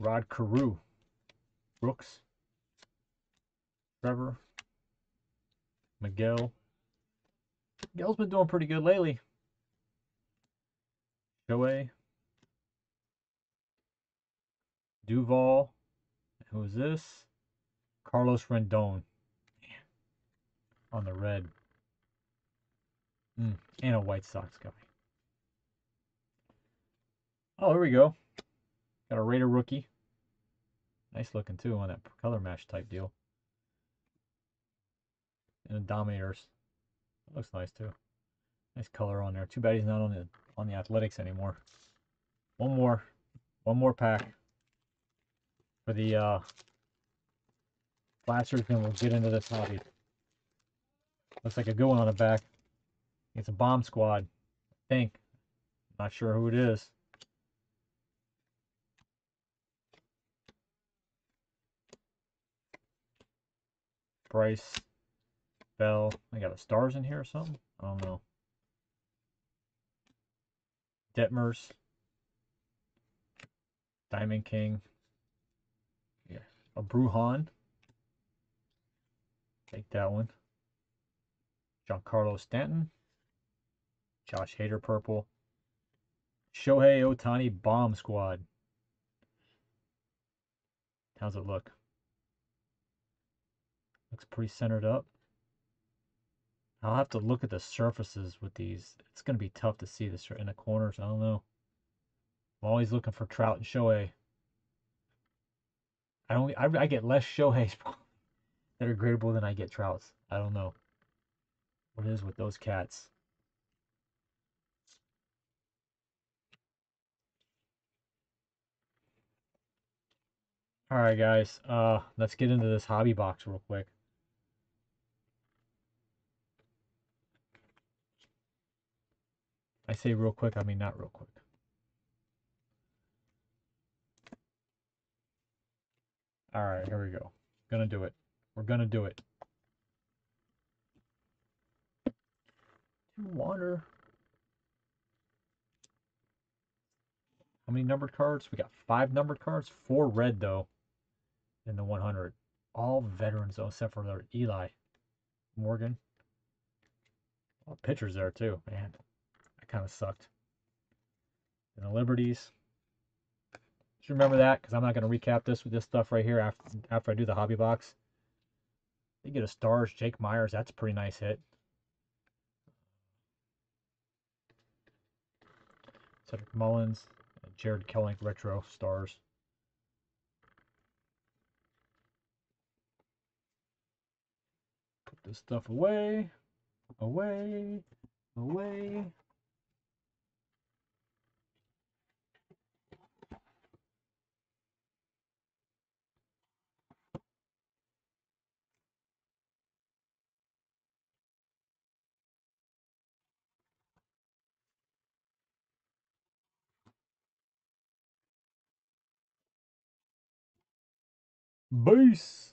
Rod Carew. Brooks. Trevor. Miguel. Miguel's been doing pretty good lately. Shohei. Duvall. Who's this? Carlos Rodón. On the red. Mm, and a White Sox guy. Oh, here we go. Got a Rated rookie. Nice looking too on that color match type deal. And the Dominators. looks nice too. Nice color on there. Too bad he's not on the on the athletics anymore. One more. One more pack for the uh flashers, then we'll get into this hobby. Looks like a good one on the back. It's a bomb squad. I think. Not sure who it is. Bryce, Bell. I got a stars in here or something. I don't know. Detmers. Diamond King. Yeah. A Bruján. Take that one. Giancarlo Stanton. Josh Hader purple. Shohei Ohtani bomb squad. How's it look? Looks pretty centered up. I'll have to look at the surfaces with these. It's going to be tough to see this in the corners. I don't know. I'm always looking for Trout and Shohei. I don't. I, I get less Shoheis (laughs) that are gradable than I get Trouts. I don't know what it is with those cats. All right, guys. Uh, let's get into this hobby box real quick. I say real quick, I mean not real quick. All right, here we go. Gonna do it. We're gonna do it. Water. How many numbered cards? We got five numbered cards, four red though, in the 100. All veterans though, except for the Eli, Morgan. Oh, pitchers there too, man kind of sucked. And the Liberties. Just remember that because I'm not going to recap this with this stuff right here after after I do the hobby box. They get a stars, Jake Meyers. That's a pretty nice hit. Cedric Mullins, Jarred Kelenic retro stars. Put this stuff away, away, away. Base.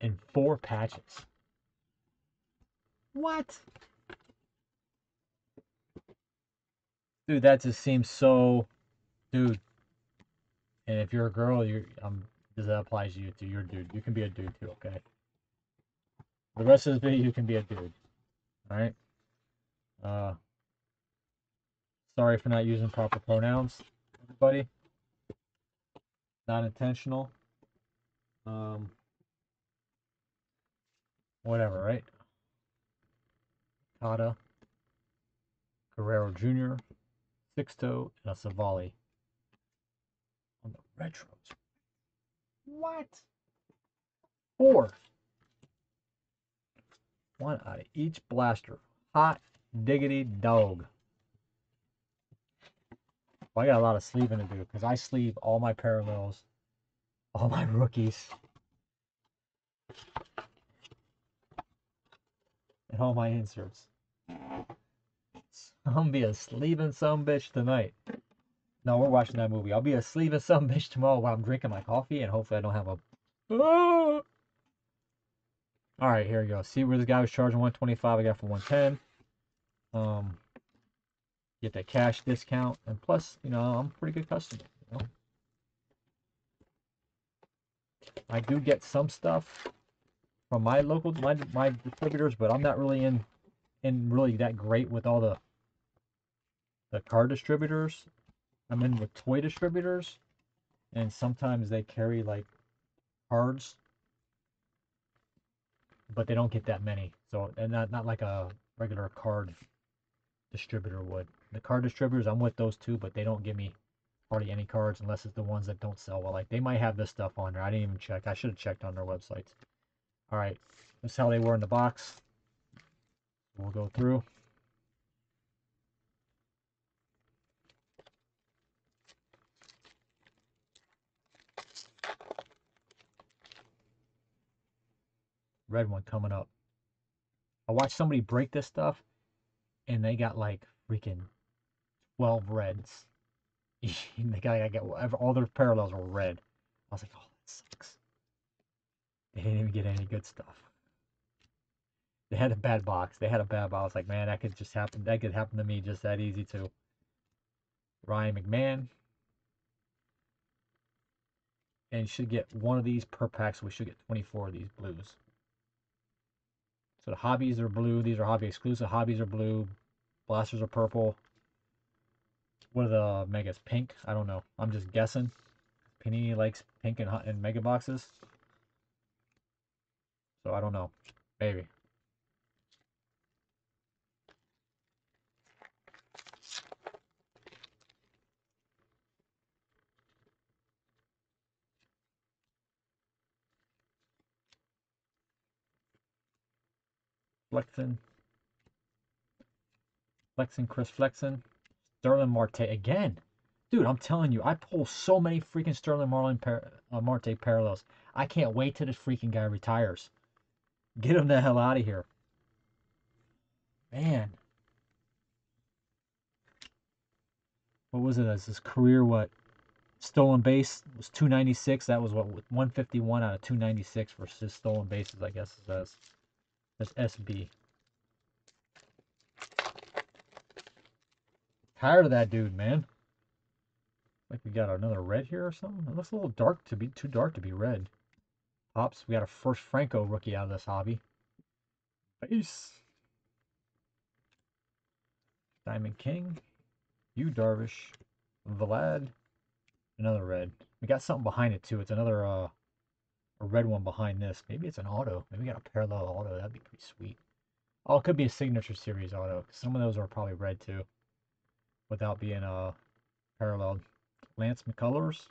And four patches. What? Dude, that just seems so dude. And if you're a girl, you're um does that apply to you too? You're a dude. You can be a dude too, okay? The rest of this video you can be a dude. Alright? Uh Sorry for not using proper pronouns, everybody. Not intentional. Um, whatever, right? Kata, Guerrero Jr., Sixto, and a Civale on the retros. What? Four. One out of each blaster. Hot diggity dog. Well, I got a lot of sleeving to do because I sleeve all my parallels, all my rookies, and all my inserts. I'm gonna be a sleeving some bitch tonight. No, we're watching that movie. I'll be a sleeving some bitch tomorrow while I'm drinking my coffee, and hopefully I don't have a. (gasps) All right, here we go. See where this guy was charging 125. I got for 110. Um, get that cash discount, and plus, you know, I'm a pretty good customer. You know? I do get some stuff from my local my my distributors, but I'm not really in in really that great with all the the car distributors. I'm in with toy distributors, and sometimes they carry like cards, but they don't get that many. So and not not like a regular card distributor would The card distributors, I'm with those two, but they don't give me hardly any cards unless it's the ones that don't sell well. Like they might have this stuff on there. I didn't even check. I should have checked on their websites. All right, that's how they were in the box. We'll go through. Red one coming up. I watched somebody break this stuff and they got like freaking 12 reds. (laughs) the guy I get all their parallels were red. I was like, oh, that sucks. They didn't even get any good stuff. They had a bad box. They had a bad box. I was like, man, that could just happen. That could happen to me just that easy too. Ryan McMahon. And should get one of these per pack, so we should get 24 of these blues. So the hobbies are blue. These are hobby exclusive. Hobbies are blue. Blasters are purple. What are the megas? Pink? I don't know. I'm just guessing. Panini likes pink and, hot and mega boxes. So I don't know. Maybe. Flexen. Flexen, Chris Flexen. Starling Marte again. Dude, I'm telling you, I pull so many freaking Sterling Marlin par uh, Marte parallels. I can't wait till this freaking guy retires. Get him the hell out of here. Man. What was it his career? What? Stolen base was 296. That was what 151 out of 296 for stolen bases, I guess it says. That's SB. Tired of that dude, man. Like we got another red here or something. It looks a little dark to be too dark to be red. Pops, we got a first Franco rookie out of this hobby. Base. Diamond King. Yu Darvish. Vlad. Another red. We got something behind it too. It's another uh a red one behind this. Maybe it's an auto. Maybe we got a parallel auto. That'd be pretty sweet. Oh, it could be a signature series auto. Some of those are probably red too. Without being uh paralleled. Lance McCullers.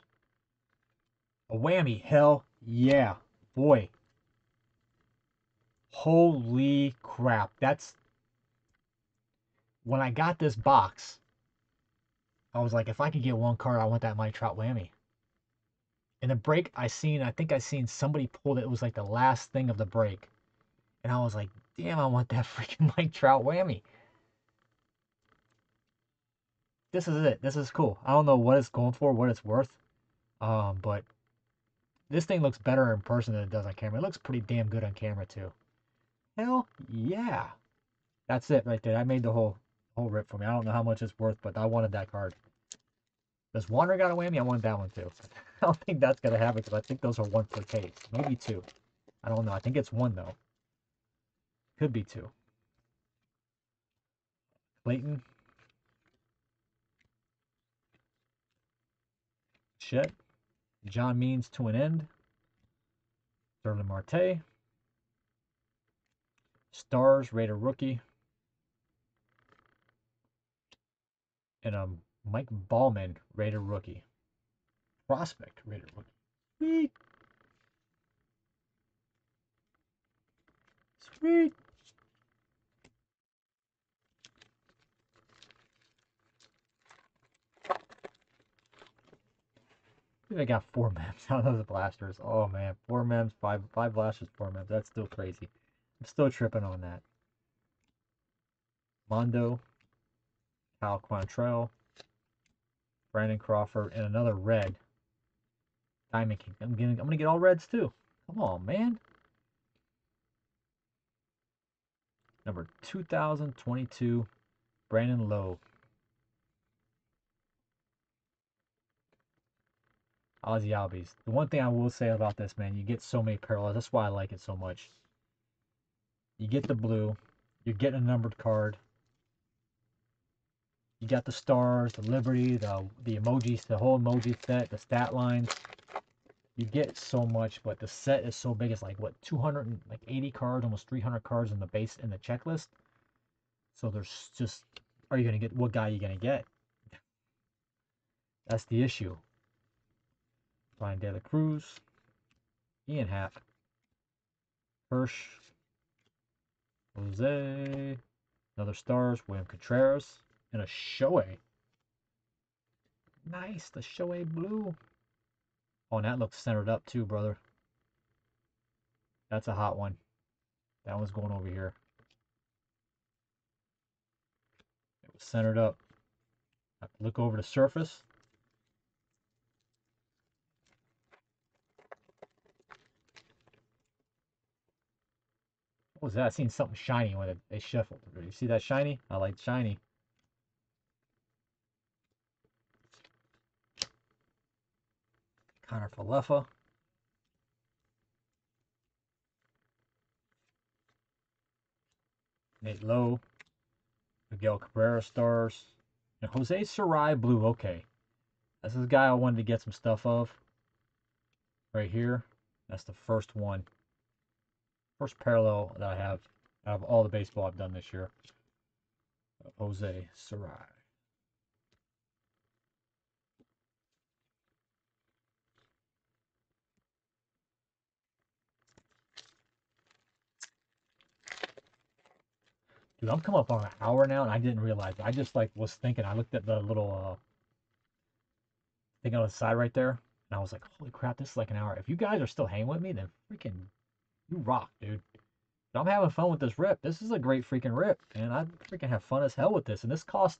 A whammy. Hell yeah. Boy. Holy crap. That's when I got this box. I was like, if I could get one card, I want that Mike Trout whammy in the break I seen, I think I seen somebody pull it. It was like the last thing of the break. And I was like, damn, I want that (laughs) freaking Mike Trout whammy. This is it. This is cool. I don't know what it's going for, what it's worth. Um, but this thing looks better in person than it does on camera. It looks pretty damn good on camera too. Hell yeah. That's it right there. I made the whole whole rip for me. I don't know how much it's worth, but I wanted that card. Does Wander got a whammy? I want that one too. (laughs) I don't think that's to happen because I think those are one per case. Maybe two. I don't know. I think it's one, though. Could be two. Clayton. Chet. John Means to an end. Starling Marte. Stars, Rated rookie. And um, Mike Baumann, Rated rookie prospect Rated rookie. Sweet. Sweet. I got four (laughs) mems out of the blasters. Oh man, four mems, five five blasters, four mems. That's still crazy. I'm still tripping on that. Mondo, Cal Quantrill, Brandon Crawford, and another red. Diamond King. I'm gonna, I'm gonna get all reds too. Come on, man. Number 2022, Brandon Lowe. Ozzie Albies. The one thing I will say about this, man, you get so many parallels. That's why I like it so much. You get the blue. You're getting a numbered card. You got the stars, the liberty, the the emojis, the whole emoji set, the stat lines you get so much, but the set is so big. It's like what 280 cards, almost 300 cards in the base in the checklist. So there's just are you going to get? What guy are you going to get? That's the issue. Bryan De La Cruz, Ian Happ, Hirsch, Jose, another stars, William Contreras, and a Shohei. Nice, the Shohei blue. Oh, and that looks centered up too, brother. That's a hot one. That one's going over here. It was centered up. Look over the surface. Was that? I seen something shiny when it, they shuffled. You see that shiny? I like shiny. Kiner-Falefa. Nate Lowe. Miguel Cabrera stars. And Jose Sarai blue. Okay. This is a guy I wanted to get some stuff of. Right here. That's the first one first parallel that I have out of all the baseball I've done this year. Jose Sarai. Dude, I'm coming up on an hour now, and I didn't realize. I just like was thinking. I looked at the little uh, thing on the side right there, and I was like, "Holy crap, this is like an hour." If you guys are still hanging with me, then freaking you rock, dude. I'm having fun with this rip. This is a great freaking rip, and I freaking have fun as hell with this. And this cost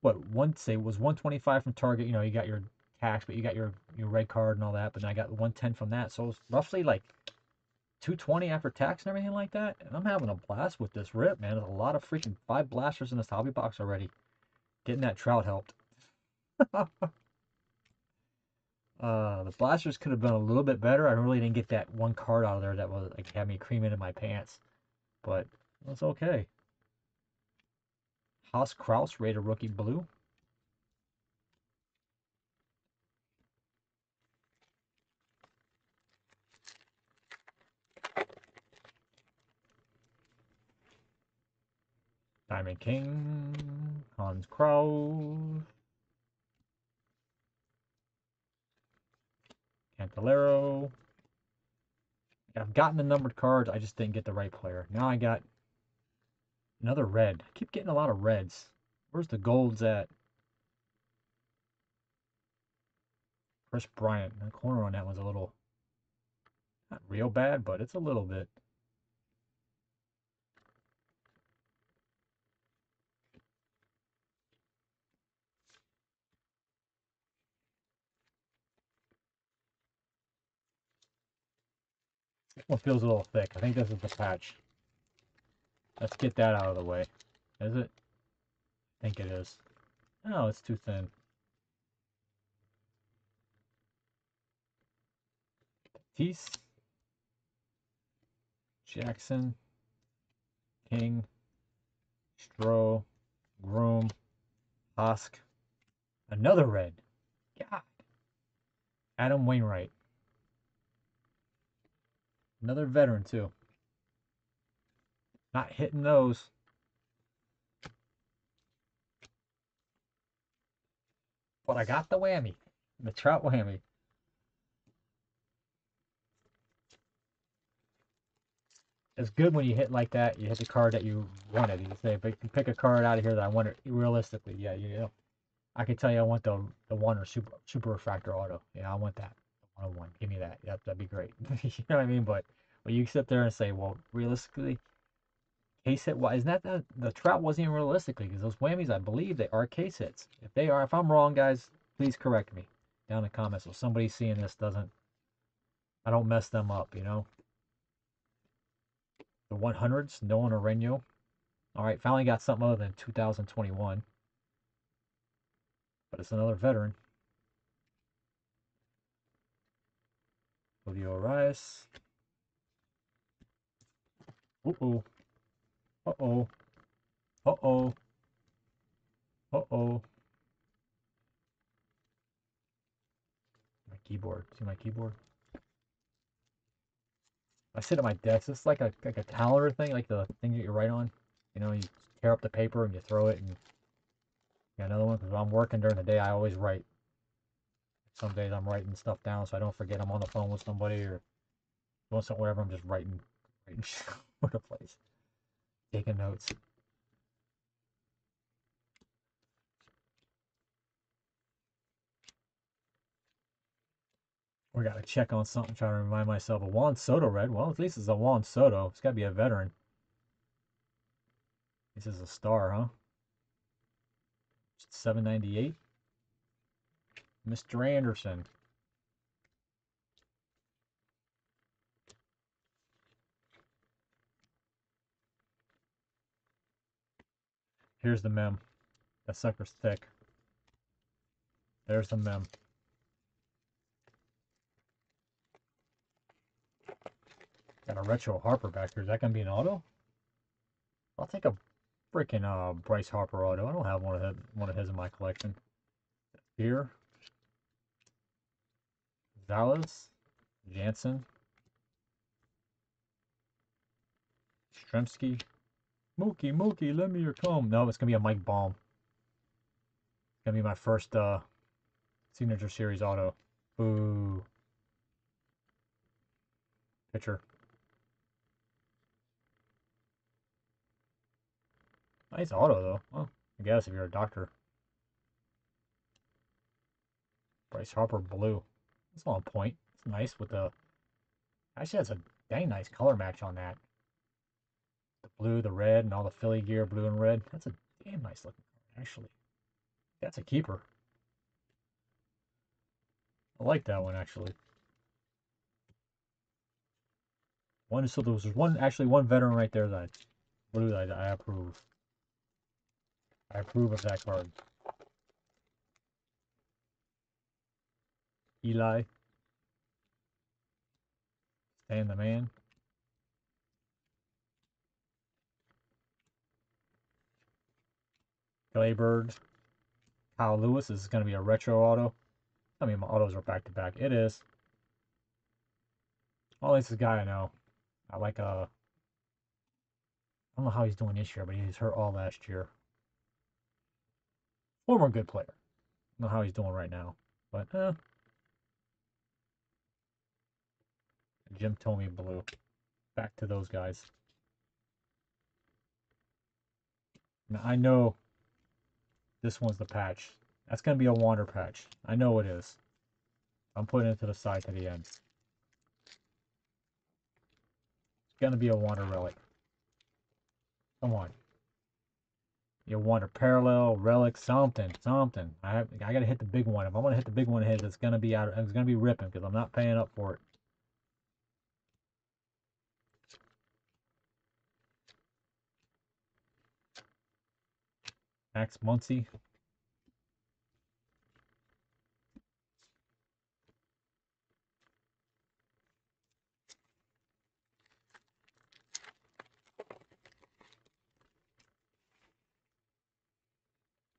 what one say was 125 from Target. You know, you got your tax, but you got your your red card and all that. But then I got 110 from that, so it's roughly like 220 after tax and everything like that. And I'm having a blast with this rip, man. There's a lot of freaking five blasters in this hobby box already. Getting that trout helped. (laughs) Uh, the blasters could have been a little bit better. I really didn't get that one card out of there that was like had me creaming in my pants, but it's okay. Hans Crouse, rated rookie blue. Diamond King, Hans Crouse. Candelario. I've gotten the numbered cards. I just didn't get the right player. Now I got another red. I keep getting a lot of reds. Where's the golds at? Kris Bryant. The corner on that one's a little, not real bad, but it's a little bit. One feels a little thick. I think this is the patch. Let's get that out of the way. Is it? I think it is. No, it's too thin. Tease. Jackson. King. Stroh. Groom. Husk. Another red. God. Adam Wainwright. Another veteran, too. Not hitting those. But I got the whammy. The trout whammy. It's good when you hit like that. You hit the card that you wanted. You say, but you can pick a card out of here that I want it realistically. Yeah, you know. I can tell you I want the the one or super super refractor auto. Yeah, I want that one on one. Give me that. Yep, that'd be great. (laughs) you know what I mean? But when you sit there and say, well, realistically, case hit why isn't that the, the trout wasn't even realistically because those whammies, I believe they are case hits. If they are, if I'm wrong, guys, please correct me down in the comments so somebody seeing this doesn't I don't mess them up, you know. The 100s, Nolan Arenado. All right, finally got something other than 2021. But it's another veteran. Julio Urías. Uh-oh. Uh-oh. Uh-oh. Uh-oh. My keyboard. See my keyboard? I sit at my desk. It's like a like a calendar thing, like the thing that you write on. You know, you tear up the paper and you throw it, and got another one. Because I'm working during the day, I always write. Some days I'm writing stuff down so I don't forget I'm on the phone with somebody or doing something, whatever. I'm just writing, writing (laughs) shit all over the place, taking notes. We got to check on something, trying to remind myself. A Juan Soto red. Well, at least it's a Juan Soto. It's got to be a veteran. This is a star, huh? 798. Mr. Anderson. Here's the mem. That sucker's thick. There's the mem. Got a retro Harper back here. Is that gonna be an auto? I'll take a freaking uh, Bryce Harper auto. I don't have one of his, one of his in my collection. Here, Zales, Jansen, Stremski, Mookie, Mookie, lend me your comb. No, it's gonna be a Mike Baum. It's gonna be my first uh, signature series auto. Boo. Pitcher. Nice auto, though. Well, I guess if you're a doctor. Bryce Harper blue. It's on point. It's nice with the... Actually, that's a dang nice color match on that. The blue, the red, and all the Philly gear, blue and red. That's a damn nice looking actually. That's a keeper. I like that one, actually. One, so there one, actually one veteran right there that blue that I approve. I approve of that card. Eli. Stan the man. Glaybird. Kyle Lewis. This is going to be a retro auto. I mean, my autos are back to back. It is. Oh, this is a guy I know. I like, uh, I don't know how he's doing this year, but he's hurt all last year former good player. I don't know how he's doing right now, but eh. Jim Thome Blue. Back to those guys. Now I know this one's the patch. That's going to be a Wander patch. I know it is. I'm putting it to the side to the end. It's going to be a Wander relic. Come on. You want a parallel relic, something, something. I have, I got to hit the big one. If I'm gonna hit the big one ahead, it's gonna be out. It's gonna be ripping because I'm not paying up for it. Max Muncy.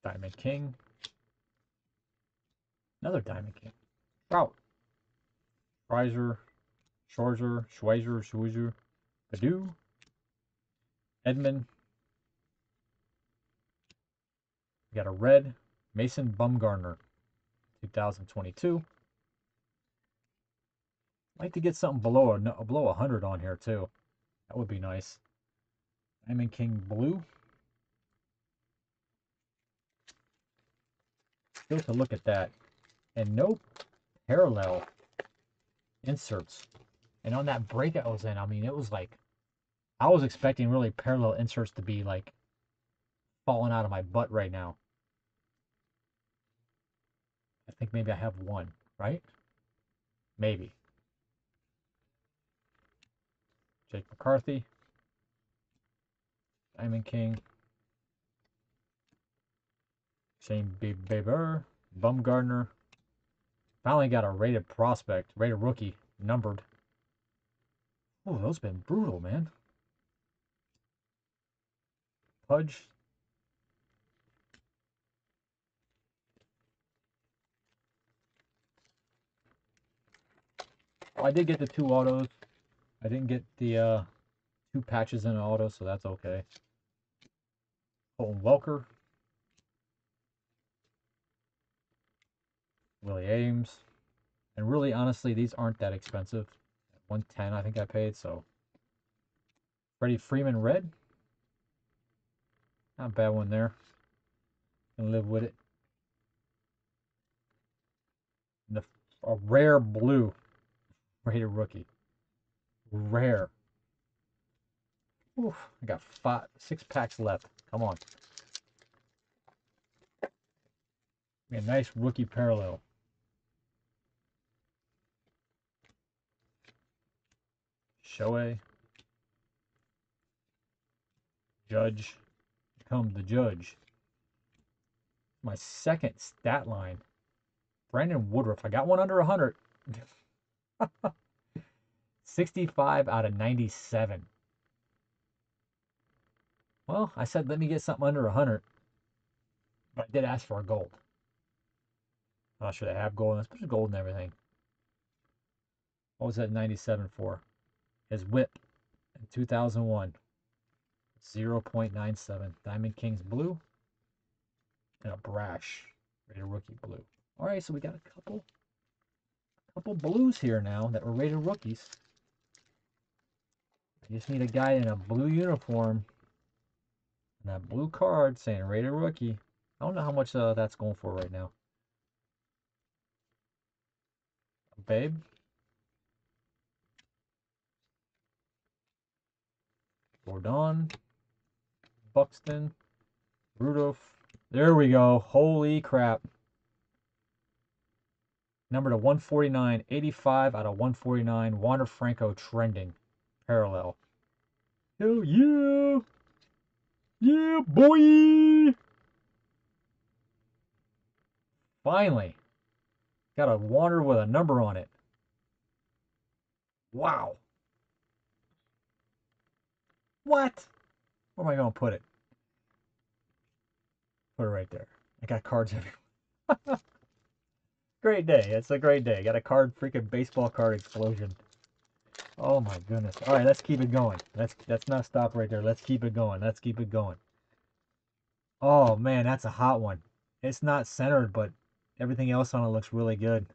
Diamond King. Another Diamond King. Trout. Reiser, Schwarzer, Schweizer, Schweizer, Baddoo, Edmund. We got a red Mason Bumgarner, 2022. I'd like to get something below a below 100 on here too. That would be nice. Diamond King Blue. still to look at that. And no parallel inserts. And on that break I was in, I mean, it was like, I was expecting really parallel inserts to be like falling out of my butt right now. I think maybe I have one, right? Maybe. Jake McCarthy. Diamond King. Shane Bieber, Bumgarner. Finally got a rated prospect, rated rookie, numbered. Oh, those been brutal, man. Pudge. Well, I did get the two autos. I didn't get the uh, two patches in an auto, so that's okay. Colton Welker. Willie Ames. And really, honestly, these aren't that expensive. 110 I think I paid, so. Freddie Freeman red. Not a bad one there. Can live with it. The, a rare blue rated rookie. Rare. Oof, I got five, six packs left. Come on. A nice rookie parallel. Shohei. Judge. Become the judge. My second stat line. Brandon Woodruff. I got one under 100. (laughs) 65 out of 97. Well, I said let me get something under 100. But I did ask for a gold. I'm not sure they have gold. Let's put gold and everything. What was that 97 for? His whip in 2001. 0.97. Diamond Kings blue. And a brash. Rated rookie blue. Alright, so we got a couple couple blues here now that were rated rookies. I just need a guy in a blue uniform and that blue card saying rated rookie. I don't know how much uh, that's going for right now. Babe. Gordon. Buxton. Rudolph. There we go. Holy crap. Number to 149. 85 out of 149. Wander Franco trending. Parallel. Hell yeah. Yeah, boy. Finally. Got a Wander with a number on it. Wow. What? Where am I going to put it? Put it right there. I got cards everywhere. (laughs) great day. It's a great day. Got a card, freaking baseball card explosion. Oh my goodness. All right, let's keep it going. Let's let's not stop right there. Let's keep it going. Let's keep it going. Oh man, that's a hot one. It's not centered, but everything else on it looks really good.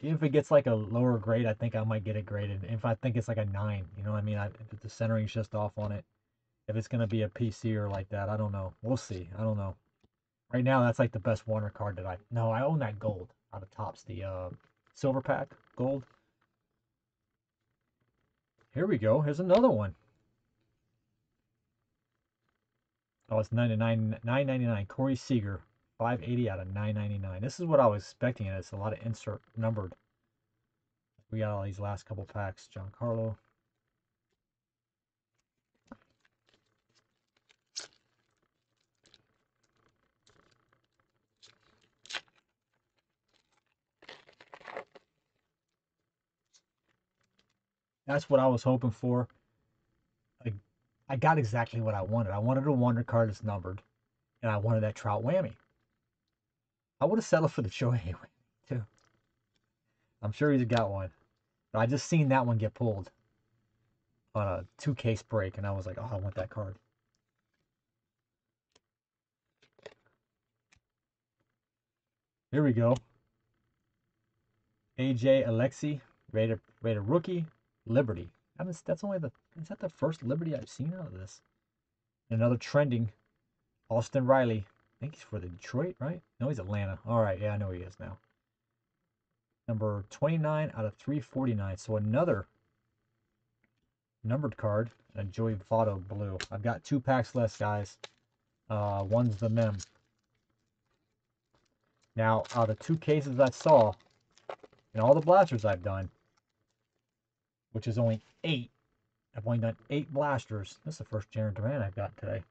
Even if it gets like a lower grade, I think I might get it graded. If I think it's like a 9, you know what I mean? I, if the centering's just off on it. If it's going to be a PC or like that, I don't know. We'll see. I don't know. Right now, that's like the best Wander card that I... No, I own that gold out of Topps, The uh, silver pack gold. Here we go. Here's another one. Oh, it's 99, 999. Corey Seager, 580 out of 999. This is what I was expecting. It's a lot of insert numbered. We got all these last couple packs. Giancarlo. That's what I was hoping for. I got exactly what I wanted. I wanted a Wander card that's numbered, and I wanted that Trout whammy. I would have settled for the Shohei (laughs) whammy too. I'm sure he's got one, but I just seen that one get pulled on a two case break, and I was like, oh, I want that card. Here we go. AJ Alexy, rated rated rookie, Liberty. That's only the is that the first Liberty I've seen out of this? Another trending, Austin Riley. I think he's for the Detroit, right? No, he's Atlanta. All right, yeah, I know he is now. Number 29 out of 349. So another numbered card, a Joey Votto blue. I've got two packs left, guys. Uh, one's the mem. Now, out of the two cases I saw, and all the blasters I've done, which is only eight, I've only done eight blasters. This is the first Jarren Duran I've got today.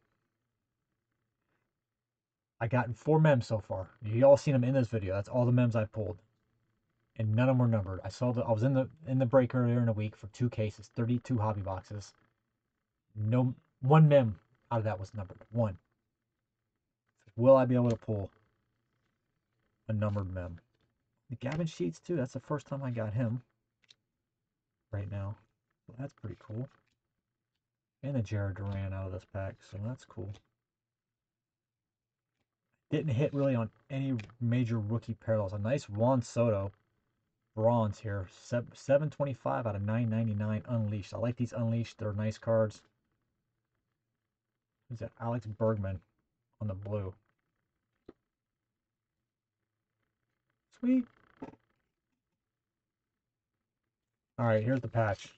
I gotten four mems so far. You all seen them in this video. That's all the mems I pulled. And none of them were numbered. I saw that I was in the in the break earlier in the week for two cases, 32 hobby boxes. No one mem out of that was numbered. One. Will I be able to pull a numbered mem? The Gavin Sheets too. That's the first time I got him right now. That's pretty cool. And a Jarren Duran out of this pack, so that's cool. Didn't hit really on any major rookie parallels. A nice Juan Soto bronze here. 725 out of 999 unleashed. I like these unleashed. They're nice cards. Who's that? Alex Bregman on the blue. Sweet. All right, here's the patch.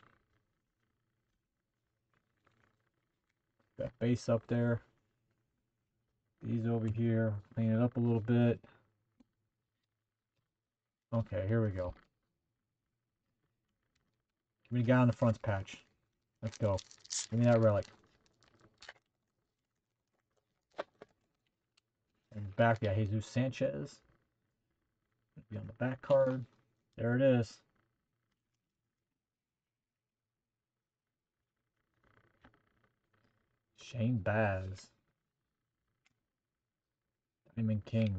Got base up there. These over here. Clean it up a little bit. Okay, here we go. Give me the guy on the front's patch. Let's go. Give me that relic. And back, yeah, Jesus Sanchez. Be on the back card. There it is. Shane Baz. Diamond King.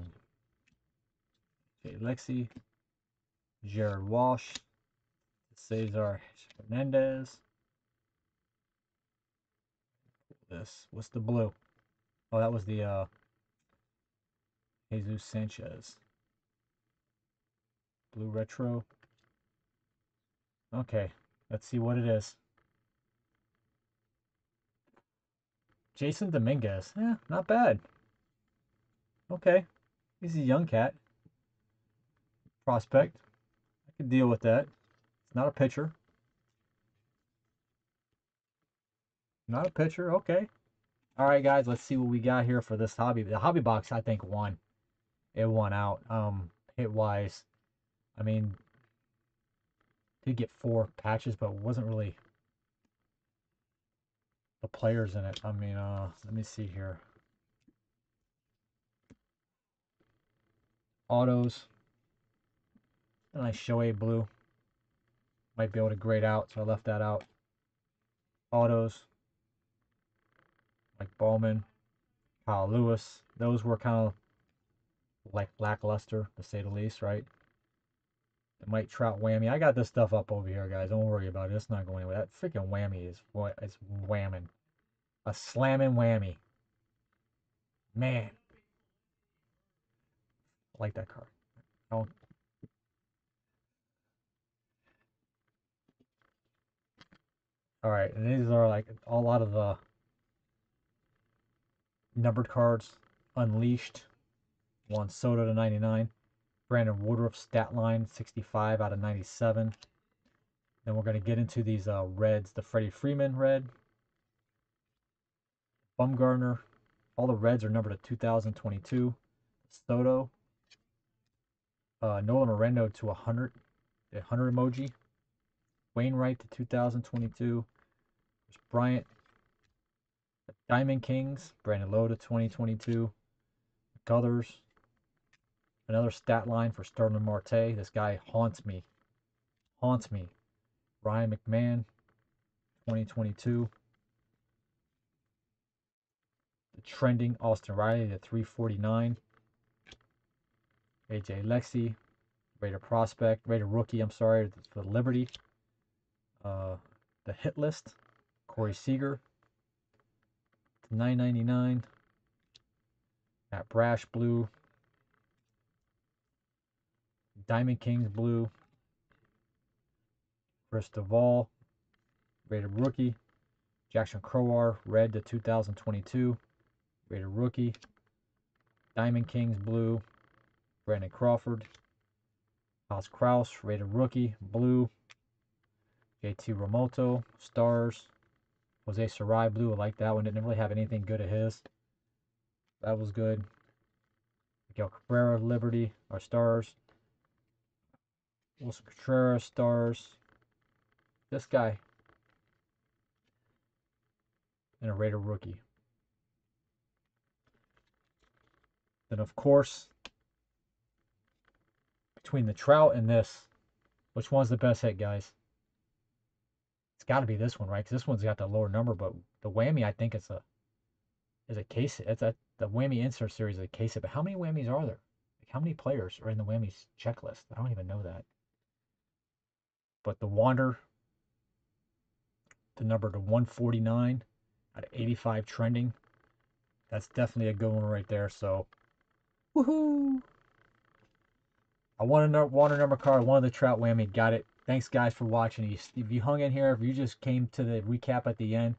Jay Lexi. Jared Walsh. Cesar Hernandez. This. What's the blue? Oh, that was the uh, Jesus Sanchez. Blue retro. Okay, let's see what it is. Jasson Dominguez. Yeah, not bad. Okay. He's a young cat. Prospect. I could deal with that. It's not a pitcher. Not a pitcher. Okay. All right, guys. Let's see what we got here for this hobby. The hobby box, I think, won. It won out. Um, hit wise. I mean, did get four patches, but wasn't really the players in it. I mean, uh, let me see here. Autos. A nice Shohei blue. Might be able to grade out, so I left that out. Autos. Like Bowman. Kyle Lewis. Those were kind of like lackluster, to say the least, right? Mike Trout whammy. I got this stuff up over here, guys. Don't worry about it. It's not going anywhere. That freaking whammy is what it's whamming. A slamming whammy. Man. I like that card. Don't. Oh. All right, and these are like a lot of the numbered cards. Unleashed. Juan Soto to 99. Brandon Woodruff stat line 65 out of 97. Then we're going to get into these uh, reds. The Freddie Freeman red. Bumgarner. All the reds are numbered to 2022. Soto. Uh, Nolan Arenado to 100. The 100 emoji. Wainwright to 2022. There's Bryant. Diamond Kings. Brandon Lowe to 2022. Guthers. Another stat line for Starling Marte. This guy haunts me. Haunts me. Ryan McMahon, 2022. The trending Austin Riley to 349. AJ Lexi, Raider Prospect, Raider Rookie, I'm sorry, for the Liberty. Uh, the hit list, Corey Seager, 999. At Brash Blue, Diamond Kings blue. Chris Duvall, rated rookie. Jackson Kowar, red to 2022, rated rookie. Diamond Kings blue. Brandon Crawford. Hans Crouse, rated rookie, blue. JT Realmuto, stars. Jose Siri, blue. I like that one. Didn't really have anything good of his. That was good. Miguel Cabrera, Liberty, our stars. Willson Contreras, stars. This guy. And a Raider rookie. Then, of course, between the Trout and this, which one's the best hit, guys? It's got to be this one, right? Because this one's got the lower number, but the whammy, I think it's a is a case. It's a the whammy insert series is a case. But how many whammies are there? Like how many players are in the whammies checklist? I don't even know that. But the Wander, the number to 149, Out of 85 trending. That's definitely a good one right there. So, woohoo! I won a Wander number card, one of the trout whammy, got it. Thanks guys for watching. If you hung in here, if you just came to the recap at the end,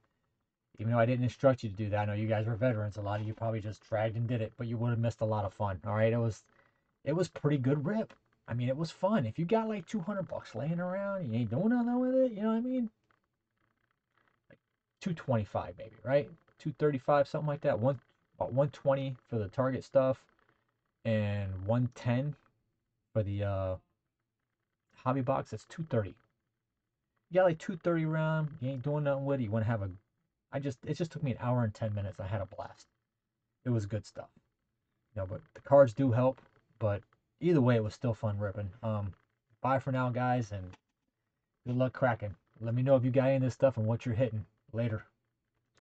even though I didn't instruct you to do that, I know you guys were veterans. A lot of you probably just dragged and did it, but you would have missed a lot of fun. All right, it was, it was pretty good rip. I mean, it was fun. If you got like 200 bucks laying around, you ain't doing nothing with it. You know what I mean? Like 225 maybe, right? 235, something like that. One, about 120 for the target stuff, and 110 for the uh, hobby box. That's 230. You got like 230 around. You ain't doing nothing with it. You want to have a I just it just took me an hour and ten minutes. I had a blast. It was good stuff. You know, but the cards do help. But either way, it was still fun ripping. Um, bye for now, guys, and good luck cracking. Let me know if you got any of this stuff and what you're hitting later.